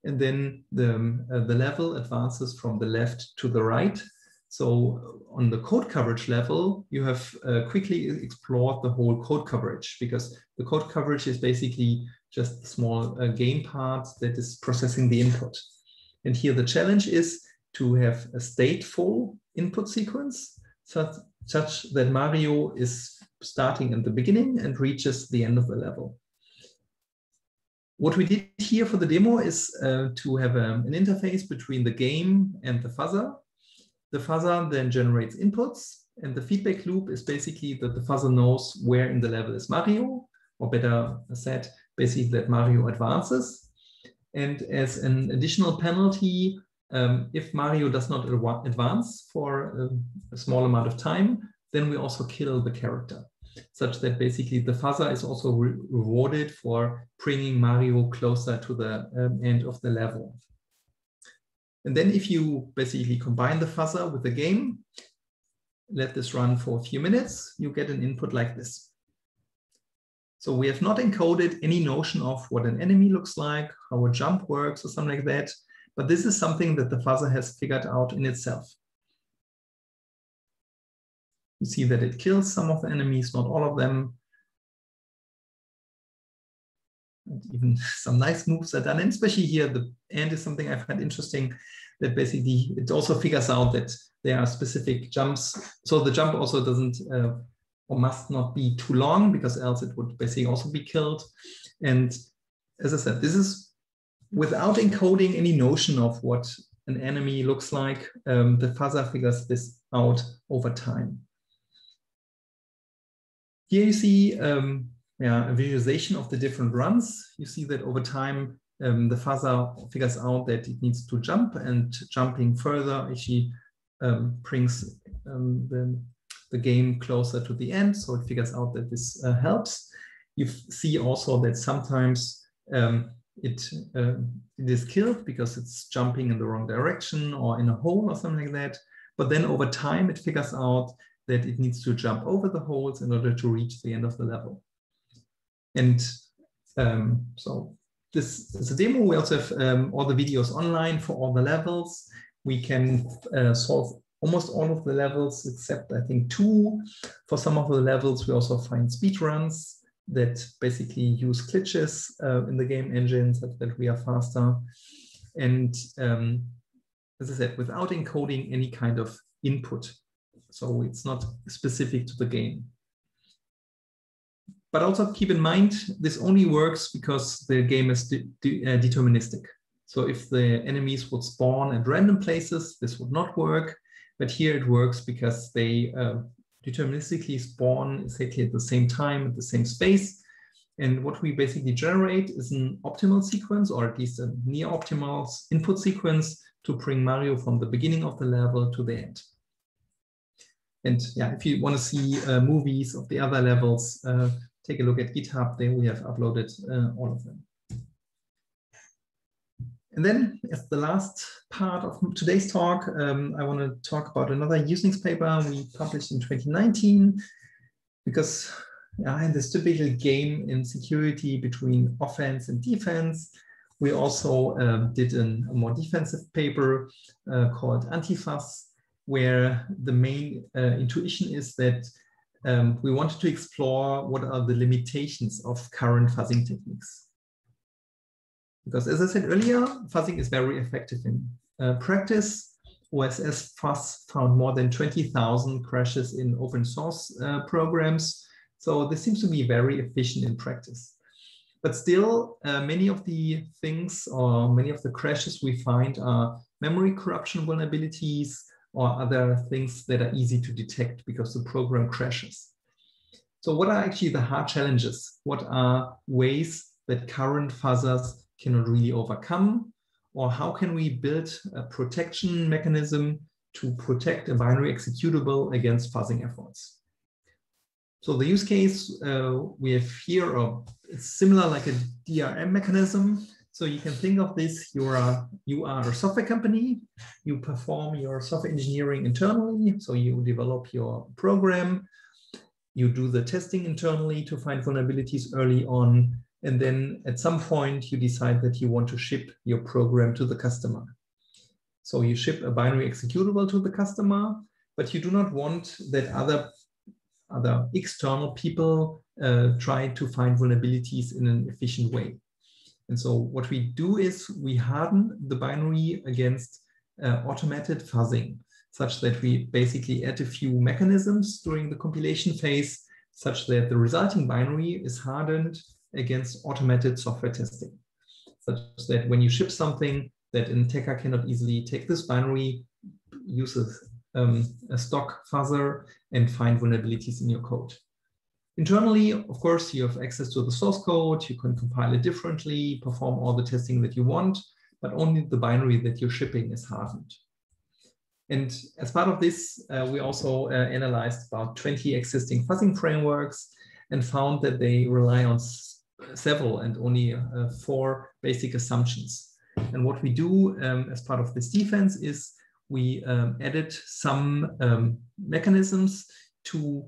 And then the, um, uh, the level advances from the left to the right So on the code coverage level, you have uh, quickly explored the whole code coverage because the code coverage is basically just small uh, game part that is processing the input. And here the challenge is to have a stateful input sequence such, such that Mario is starting at the beginning and reaches the end of the level. What we did here for the demo is uh, to have um, an interface between the game and the fuzzer. The fuzzer then generates inputs and the feedback loop is basically that the fuzzer knows where in the level is Mario, or better said, basically that Mario advances. And as an additional penalty, um, if Mario does not advance for a, a small amount of time, then we also kill the character such that basically the fuzzer is also re rewarded for bringing Mario closer to the um, end of the level. And then if you basically combine the fuzzer with the game, let this run for a few minutes, you get an input like this. So we have not encoded any notion of what an enemy looks like, how a jump works or something like that, but this is something that the fuzzer has figured out in itself. You see that it kills some of the enemies, not all of them. And even some nice moves are done, and especially here, the end is something I find interesting, that basically it also figures out that there are specific jumps. So the jump also doesn't uh, or must not be too long because else it would basically also be killed. And as I said, this is without encoding any notion of what an enemy looks like, um, the fuzzer figures this out over time. Here you see um, yeah, a visualization of the different runs. You see that over time, um, the fuzzer figures out that it needs to jump and jumping further actually um, brings um, the, the game closer to the end. So it figures out that this uh, helps. You see also that sometimes um, it, uh, it is killed because it's jumping in the wrong direction or in a hole or something like that. But then over time, it figures out that it needs to jump over the holes in order to reach the end of the level. And um, so this is a demo. We also have um, all the videos online for all the levels. We can uh, solve almost all of the levels except I think two. For some of the levels, we also find speed runs that basically use glitches uh, in the game engine so that we are faster. And um, as I said, without encoding any kind of input. So it's not specific to the game. But also keep in mind, this only works because the game is de de uh, deterministic. So if the enemies would spawn at random places, this would not work. But here it works because they uh, deterministically spawn exactly at the same time, at the same space. And what we basically generate is an optimal sequence, or at least a near optimal input sequence to bring Mario from the beginning of the level to the end. And yeah, if you want to see uh, movies of the other levels, uh, take a look at GitHub. There we have uploaded uh, all of them. And then as the last part of today's talk, um, I want to talk about another Usenix paper we published in 2019, because yeah, in this typical game in security between offense and defense, we also um, did an, a more defensive paper uh, called Antifuzz, where the main uh, intuition is that um, we wanted to explore what are the limitations of current fuzzing techniques. Because as I said earlier, fuzzing is very effective in uh, practice. OSS Fuzz found more than 20,000 crashes in open source uh, programs. So this seems to be very efficient in practice. But still, uh, many of the things or many of the crashes we find are memory corruption vulnerabilities, or other things that are easy to detect because the program crashes. So what are actually the hard challenges? What are ways that current fuzzers cannot really overcome? Or how can we build a protection mechanism to protect a binary executable against fuzzing efforts? So the use case uh, we have here, or it's similar like a DRM mechanism, so you can think of this, you are, you are a software company, you perform your software engineering internally. So you develop your program, you do the testing internally to find vulnerabilities early on. And then at some point you decide that you want to ship your program to the customer. So you ship a binary executable to the customer, but you do not want that other, other external people uh, try to find vulnerabilities in an efficient way. And so what we do is we harden the binary against uh, automated fuzzing, such that we basically add a few mechanisms during the compilation phase, such that the resulting binary is hardened against automated software testing, such that when you ship something that an attacker cannot easily take this binary, uses um, a stock fuzzer and find vulnerabilities in your code. Internally, of course, you have access to the source code, you can compile it differently, perform all the testing that you want, but only the binary that you're shipping is hardened. And as part of this, uh, we also uh, analyzed about 20 existing fuzzing frameworks and found that they rely on several and only uh, four basic assumptions. And what we do um, as part of this defense is we um, added some um, mechanisms to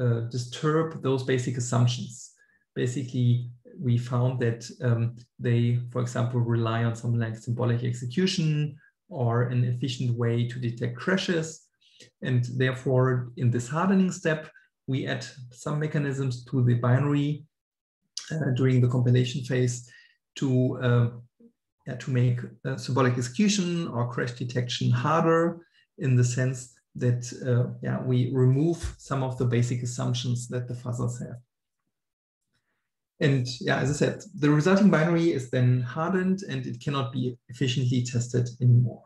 uh, disturb those basic assumptions. Basically, we found that um, they, for example, rely on something like symbolic execution or an efficient way to detect crashes. And therefore, in this hardening step, we add some mechanisms to the binary uh, during the compilation phase to, uh, yeah, to make uh, symbolic execution or crash detection harder in the sense that uh, yeah, we remove some of the basic assumptions that the fuzzers have. And yeah, as I said, the resulting binary is then hardened and it cannot be efficiently tested anymore.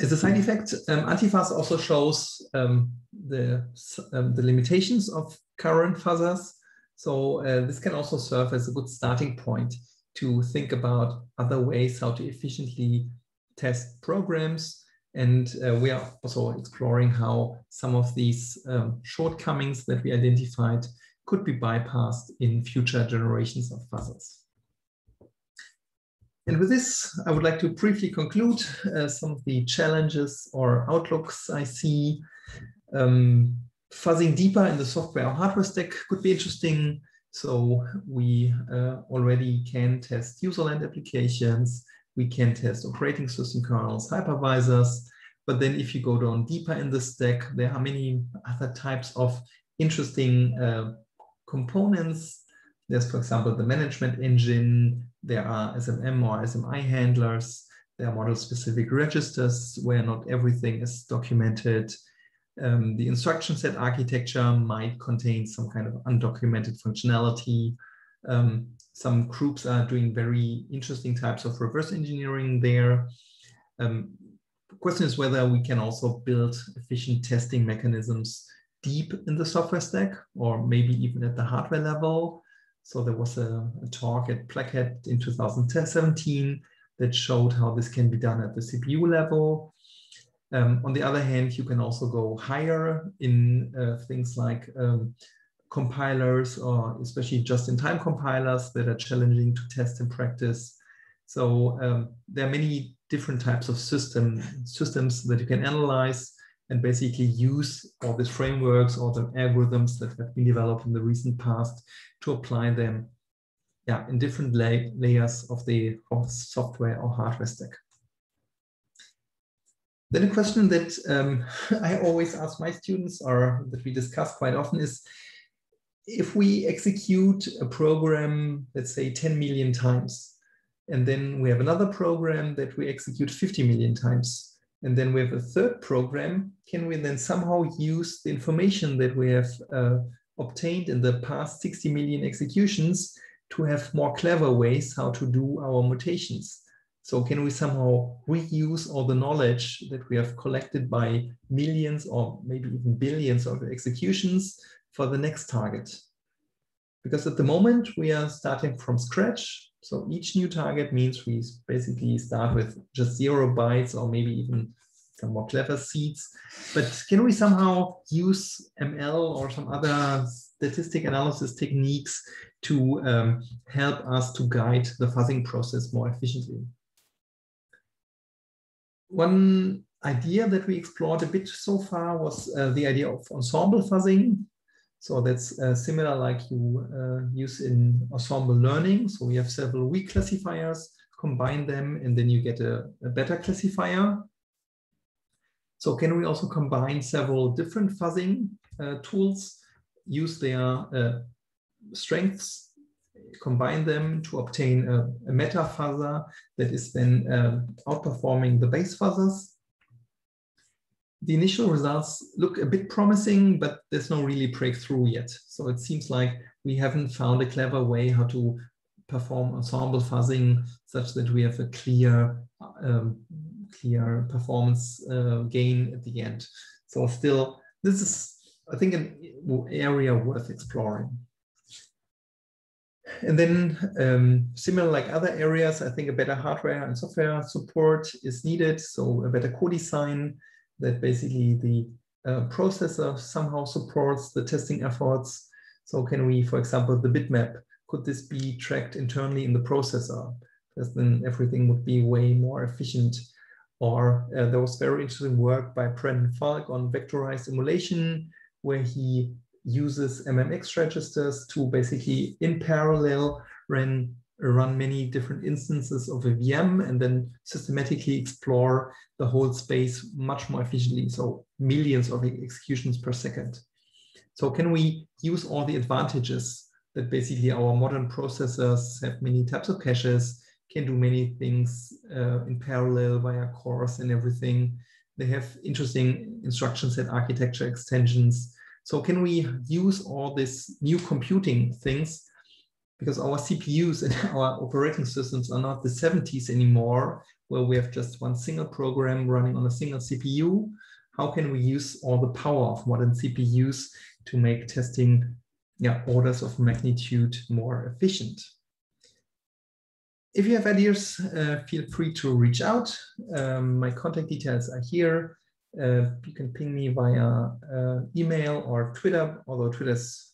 As a side effect, um, antifuzz also shows um, the, um, the limitations of current fuzzers. So uh, this can also serve as a good starting point to think about other ways how to efficiently test programs. And uh, we are also exploring how some of these um, shortcomings that we identified could be bypassed in future generations of fuzzers. And with this, I would like to briefly conclude uh, some of the challenges or outlooks I see. Um, fuzzing deeper in the software or hardware stack could be interesting. So we uh, already can test userland applications, we can test operating system kernels, hypervisors. But then if you go down deeper in the stack, there are many other types of interesting uh, components. There's, for example, the management engine. There are SMM or SMI handlers. There are model-specific registers where not everything is documented. Um, the instruction set architecture might contain some kind of undocumented functionality. Um, some groups are doing very interesting types of reverse engineering there. Um, the question is whether we can also build efficient testing mechanisms deep in the software stack or maybe even at the hardware level. So there was a, a talk at Hat in 2017 that showed how this can be done at the CPU level. Um, on the other hand, you can also go higher in uh, things like um, compilers or especially just-in-time compilers that are challenging to test in practice. So um, there are many different types of system systems that you can analyze and basically use all these frameworks or the algorithms that have been developed in the recent past to apply them yeah, in different la layers of the of software or hardware stack. Then a question that um, I always ask my students or that we discuss quite often is, if we execute a program, let's say 10 million times, and then we have another program that we execute 50 million times, and then we have a third program, can we then somehow use the information that we have uh, obtained in the past 60 million executions to have more clever ways how to do our mutations? So can we somehow reuse all the knowledge that we have collected by millions or maybe even billions of executions for the next target. Because at the moment we are starting from scratch. So each new target means we basically start with just zero bytes or maybe even some more clever seeds. But can we somehow use ML or some other statistic analysis techniques to um, help us to guide the fuzzing process more efficiently? One idea that we explored a bit so far was uh, the idea of ensemble fuzzing. So that's uh, similar like you uh, use in ensemble learning. So we have several weak classifiers combine them, and then you get a, a better classifier. So can we also combine several different fuzzing uh, tools, use their uh, strengths, combine them to obtain a, a meta fuzzer that is then uh, outperforming the base fuzzers? The initial results look a bit promising, but there's no really breakthrough yet. So it seems like we haven't found a clever way how to perform ensemble fuzzing such that we have a clear, um, clear performance uh, gain at the end. So still, this is, I think, an area worth exploring. And then um, similar like other areas, I think a better hardware and software support is needed. So a better co-design, that basically the uh, processor somehow supports the testing efforts. So can we, for example, the bitmap, could this be tracked internally in the processor? Because then everything would be way more efficient. Or uh, there was very interesting work by Brendan Falk on vectorized emulation, where he uses MMX registers to basically in parallel run run many different instances of a VM and then systematically explore the whole space much more efficiently. So millions of executions per second. So can we use all the advantages that basically our modern processors have many types of caches, can do many things uh, in parallel via cores and everything. They have interesting instruction set architecture extensions. So can we use all these new computing things because our CPUs and our operating systems are not the 70s anymore, where we have just one single program running on a single CPU. How can we use all the power of modern CPUs to make testing yeah, orders of magnitude more efficient? If you have ideas, uh, feel free to reach out. Um, my contact details are here. Uh, you can ping me via uh, email or Twitter, although Twitter's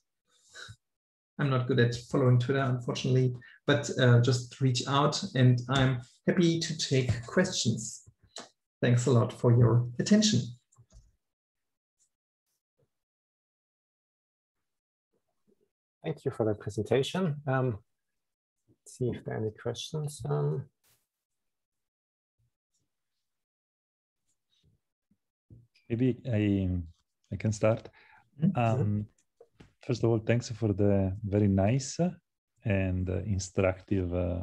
I'm not good at following Twitter, unfortunately, but uh, just reach out and I'm happy to take questions. Thanks a lot for your attention. Thank you for the presentation. Um, let's see if there are any questions. Um, Maybe I, I can start. Mm -hmm. um, first of all, thanks for the very nice and uh, instructive uh,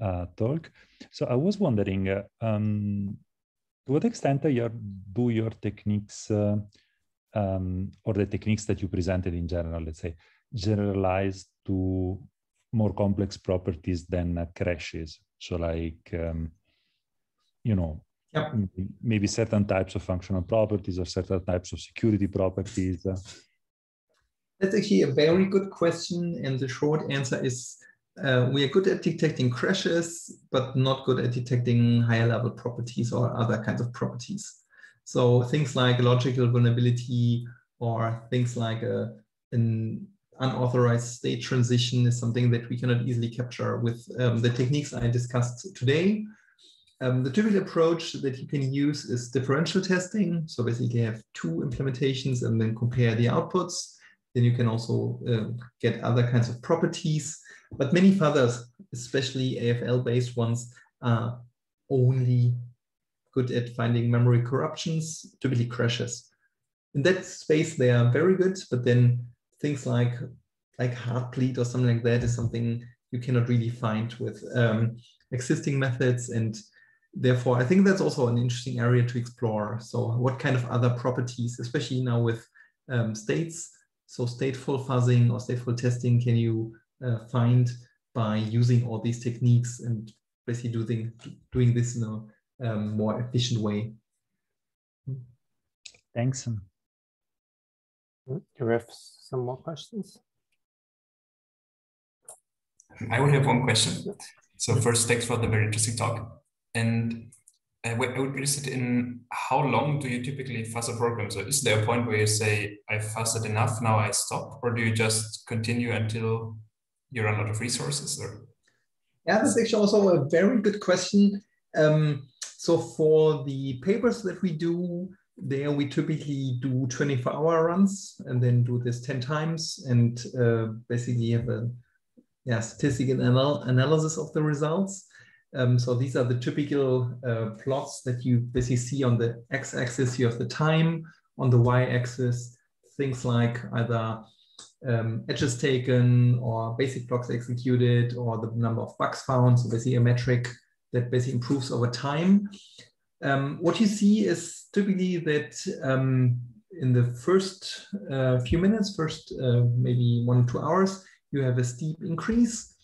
uh, talk. So I was wondering, uh, um, to what extent your, do your techniques uh, um, or the techniques that you presented in general, let's say, generalize to more complex properties than crashes? So like, um, you know, maybe certain types of functional properties or certain types of security properties. That's actually a very good question. And the short answer is uh, we are good at detecting crashes, but not good at detecting higher level properties or other kinds of properties. So things like logical vulnerability or things like a, an unauthorized state transition is something that we cannot easily capture with um, the techniques I discussed today. Um, the typical approach that you can use is differential testing. So basically have two implementations and then compare the outputs. Then you can also uh, get other kinds of properties. But many fuzzers, especially AFL-based ones, are only good at finding memory corruptions, typically crashes. In that space, they are very good, but then things like like heartbleed or something like that is something you cannot really find with um, existing methods. And therefore, I think that's also an interesting area to explore. So what kind of other properties, especially now with um, states, so stateful fuzzing or stateful testing can you uh, find by using all these techniques and basically doing, doing this in a um, more efficient way. Thanks. Do you have some more questions? I would have one question. So first, thanks for the very interesting talk. And I would be interested in how long do you typically fuzz a program? So is there a point where you say, I it enough, now I stop? Or do you just continue until you run out of resources? Or? Yeah, that's actually also a very good question. Um, so for the papers that we do, there we typically do 24 hour runs and then do this 10 times and uh, basically have a yeah, statistical anal analysis of the results. Um, so these are the typical uh, plots that you basically see on the x-axis. You have the time on the y-axis, things like either um, edges taken or basic blocks executed or the number of bugs found. So basically a metric that basically improves over time. Um, what you see is typically that um, in the first uh, few minutes, first uh, maybe one or two hours, you have a steep increase.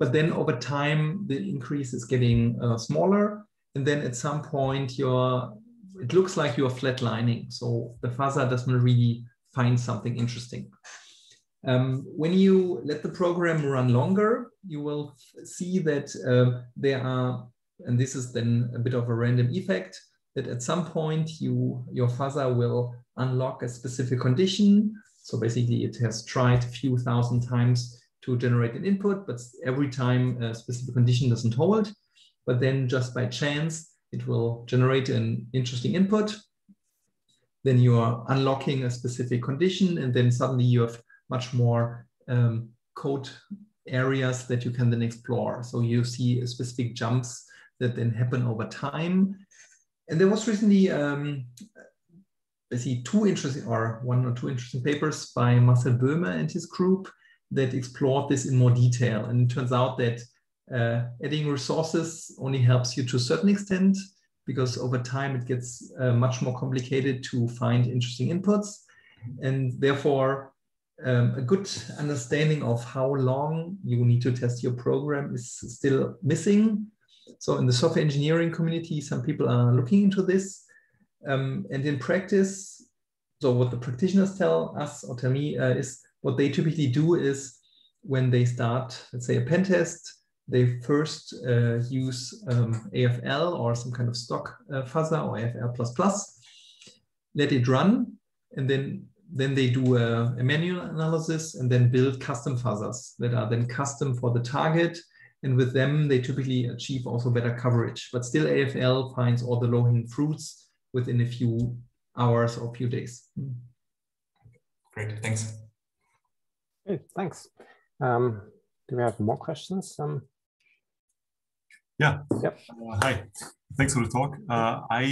But then over time, the increase is getting uh, smaller. And then at some point, you're, it looks like you're flatlining. So the fuzzer doesn't really find something interesting. Um, when you let the program run longer, you will see that uh, there are, and this is then a bit of a random effect, that at some point you your fuzzer will unlock a specific condition. So basically it has tried a few thousand times to generate an input, but every time a specific condition doesn't hold. But then just by chance, it will generate an interesting input. Then you are unlocking a specific condition, and then suddenly you have much more um, code areas that you can then explore. So you see specific jumps that then happen over time. And there was recently um, see two interesting or one or two interesting papers by Marcel Böhme and his group that explored this in more detail. And it turns out that uh, adding resources only helps you to a certain extent because over time it gets uh, much more complicated to find interesting inputs. And therefore, um, a good understanding of how long you need to test your program is still missing. So in the software engineering community, some people are looking into this. Um, and in practice, so what the practitioners tell us or tell me uh, is what they typically do is when they start, let's say, a pen test, they first uh, use um, AFL or some kind of stock uh, fuzzer or AFL++, let it run, and then then they do a, a, manual analysis and then build custom fuzzers that are then custom for the target. And with them, they typically achieve also better coverage. But still, AFL finds all the low-hanging fruits within a few hours or a few days. Great, thanks. Hey, thanks. Um, do we have more questions? Um, yeah. Yep. Uh, hi. Thanks for the talk. Uh, I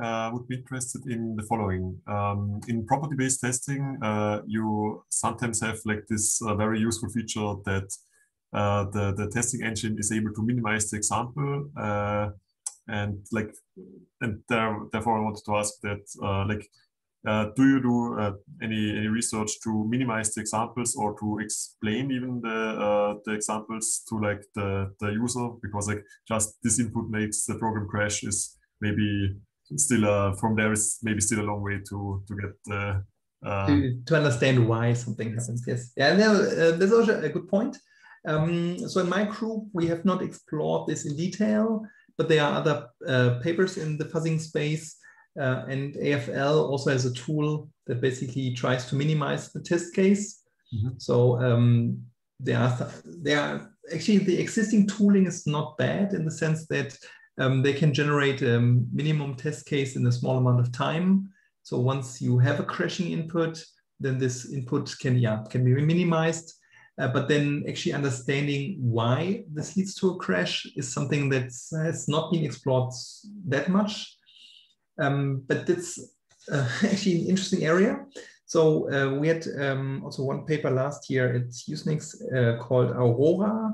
uh, would be interested in the following. Um, in property-based testing, uh, you sometimes have like this uh, very useful feature that uh, the, the testing engine is able to minimize the example and like, and there, therefore I wanted to ask that like, do you do uh, any any research to minimize the examples or to explain even the uh, the examples to like the the user because like just this input makes the program crash is maybe still uh, from there is maybe still a long way to to get uh, to, to, understand why something happens. Yes, yeah, no, uh, that's also a good point. Um, so in my group, we have not explored this in detail, but there are other papers in the fuzzing space uh, and AFL also has a tool that basically tries to minimize the test case. Mm-hmm. So um, there are there are actually the existing tooling is not bad in the sense that um, they can generate a minimum test case in a small amount of time. So once you have a crashing input, then this input can yeah can be minimized. Uh, but then actually understanding why this leads to a crash is something that has not been explored that much. Um, but it's uh, actually an interesting area. So uh, we had um, also one paper last year at Usenix uh, called Aurora,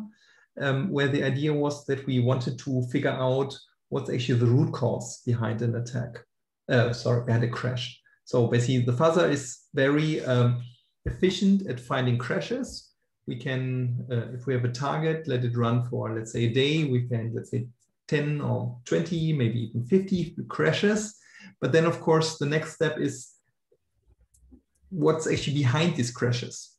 um, where the idea was that we wanted to figure out what's actually the root cause behind an attack, uh, sorry, behind a crash. So basically the fuzzer is very um, efficient at finding crashes. We can, uh, if we have a target, let it run for, let's say a day, we can, let's say 10 or 20, maybe even 50 crashes. But then, of course, the next step is what's actually behind these crashes.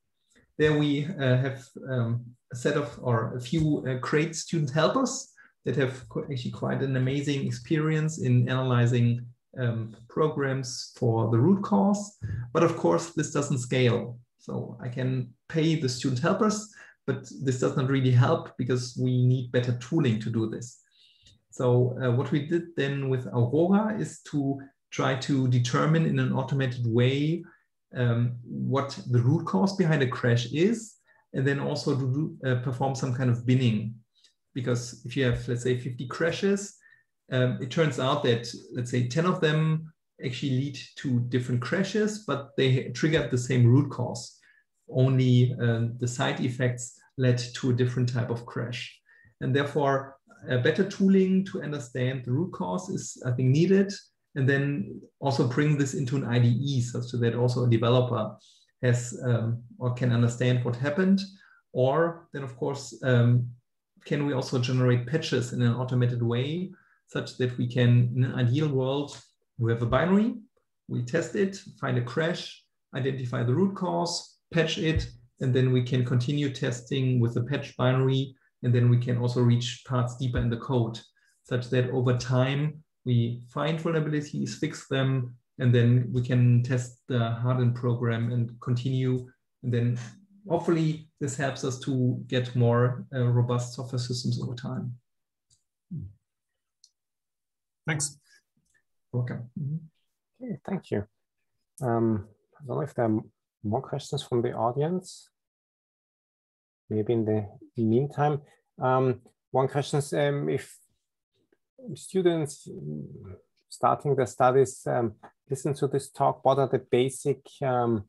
There we uh, have um, a set of or a few uh, great student helpers that have actually quite an amazing experience in analyzing um, programs for the root cause. But of course, this doesn't scale. So I can pay the student helpers, but this does not really help because we need better tooling to do this. So uh, what we did then with Aurora is to try to determine in an automated way um, what the root cause behind a crash is, and then also to do, uh, perform some kind of binning. because if you have, let's say, 50 crashes, um, it turns out that, let's say, 10 of them actually lead to different crashes, but they triggered the same root cause. Only uh, the side effects led to a different type of crash. And therefore, better tooling to understand the root cause is, I think, needed. And then also bring this into an IDE such that also a developer has um, or can understand what happened. Or then, of course, um, can we also generate patches in an automated way such that we can, in an ideal world, we have a binary, we test it, find a crash, identify the root cause, patch it, and then we can continue testing with the patch binary and then we can also reach parts deeper in the code such that over time we find vulnerabilities, fix them, and then we can test the hardened program and continue. And then hopefully this helps us to get more uh, robust software systems over time. Thanks. Welcome. Mm -hmm. Okay, thank you. Um, I don't know if there are more questions from the audience maybe in the meantime. Um, one question is um, if students starting their studies um, listen to this talk, what are the basic um,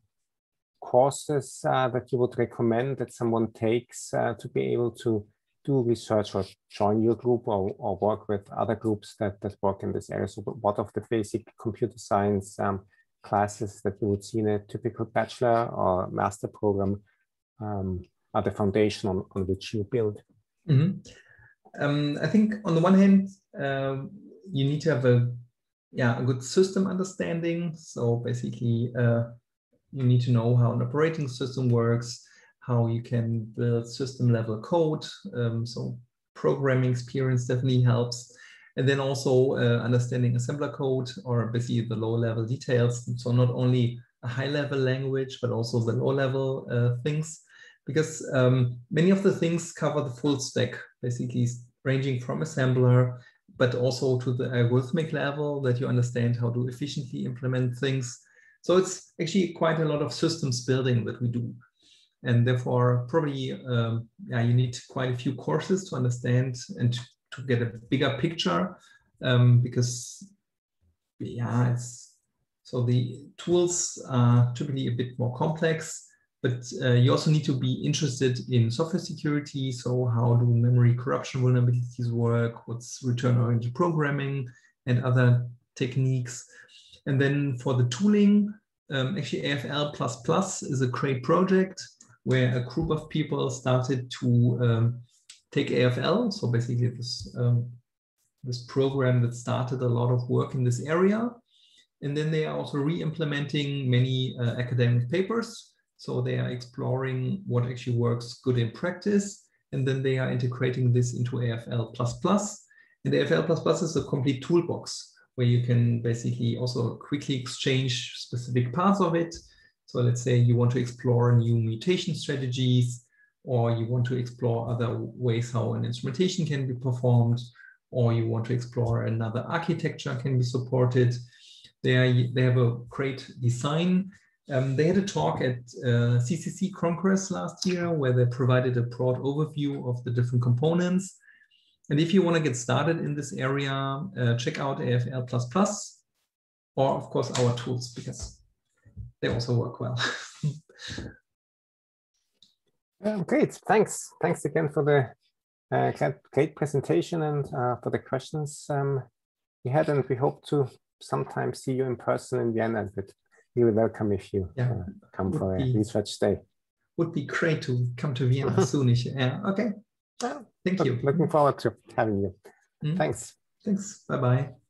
courses uh, that you would recommend that someone takes uh, to be able to do research or join your group or, or work with other groups that, that work in this area? So what of the basic computer science um, classes that you would see in a typical bachelor or master program um, are the foundation on, on which you build? Mm -hmm. um, I think on the one hand, uh, you need to have a yeah a good system understanding. So basically, uh, you need to know how an operating system works, how you can build system level code. Um, so programming experience definitely helps. And then also uh, understanding assembler code or basically the low level details. So not only a high level language, but also the low level uh, things because um, many of the things cover the full stack, basically ranging from assembler, but also to the algorithmic level that you understand how to efficiently implement things. So it's actually quite a lot of systems building that we do. And therefore, probably um, yeah, you need quite a few courses to understand and to, get a bigger picture um, because yeah, it's so the tools are typically a bit more complex but uh, you also need to be interested in software security. So how do memory corruption vulnerabilities work? What's return-oriented programming and other techniques? And then for the tooling, um, actually AFL++ is a great project where a group of people started to um, take AFL. So basically this, um, this program that started a lot of work in this area. And then they are also re-implementing many uh, academic papers so they are exploring what actually works good in practice, and then they are integrating this into AFL++. And AFL++ is a complete toolbox where you can basically also quickly exchange specific parts of it. So let's say you want to explore new mutation strategies, or you want to explore other ways how an instrumentation can be performed, or you want to explore another architecture can be supported. They, are, they have a great design um, they had a talk at uh, CCC Congress last year where they provided a broad overview of the different components. And if you want to get started in this area, uh, check out AFL++ or of course our tools because they also work well. um, great, thanks. Thanks again for the uh, great presentation and uh, for the questions um, you had. And we hope to sometimes see you in person in Vienna with you're welcome if you yeah. uh, come would for be, a research day. Would be great to come to Vienna soonish. Yeah. Okay. Thank you. Looking forward to having you. Mm -hmm. Thanks. Thanks. Bye bye.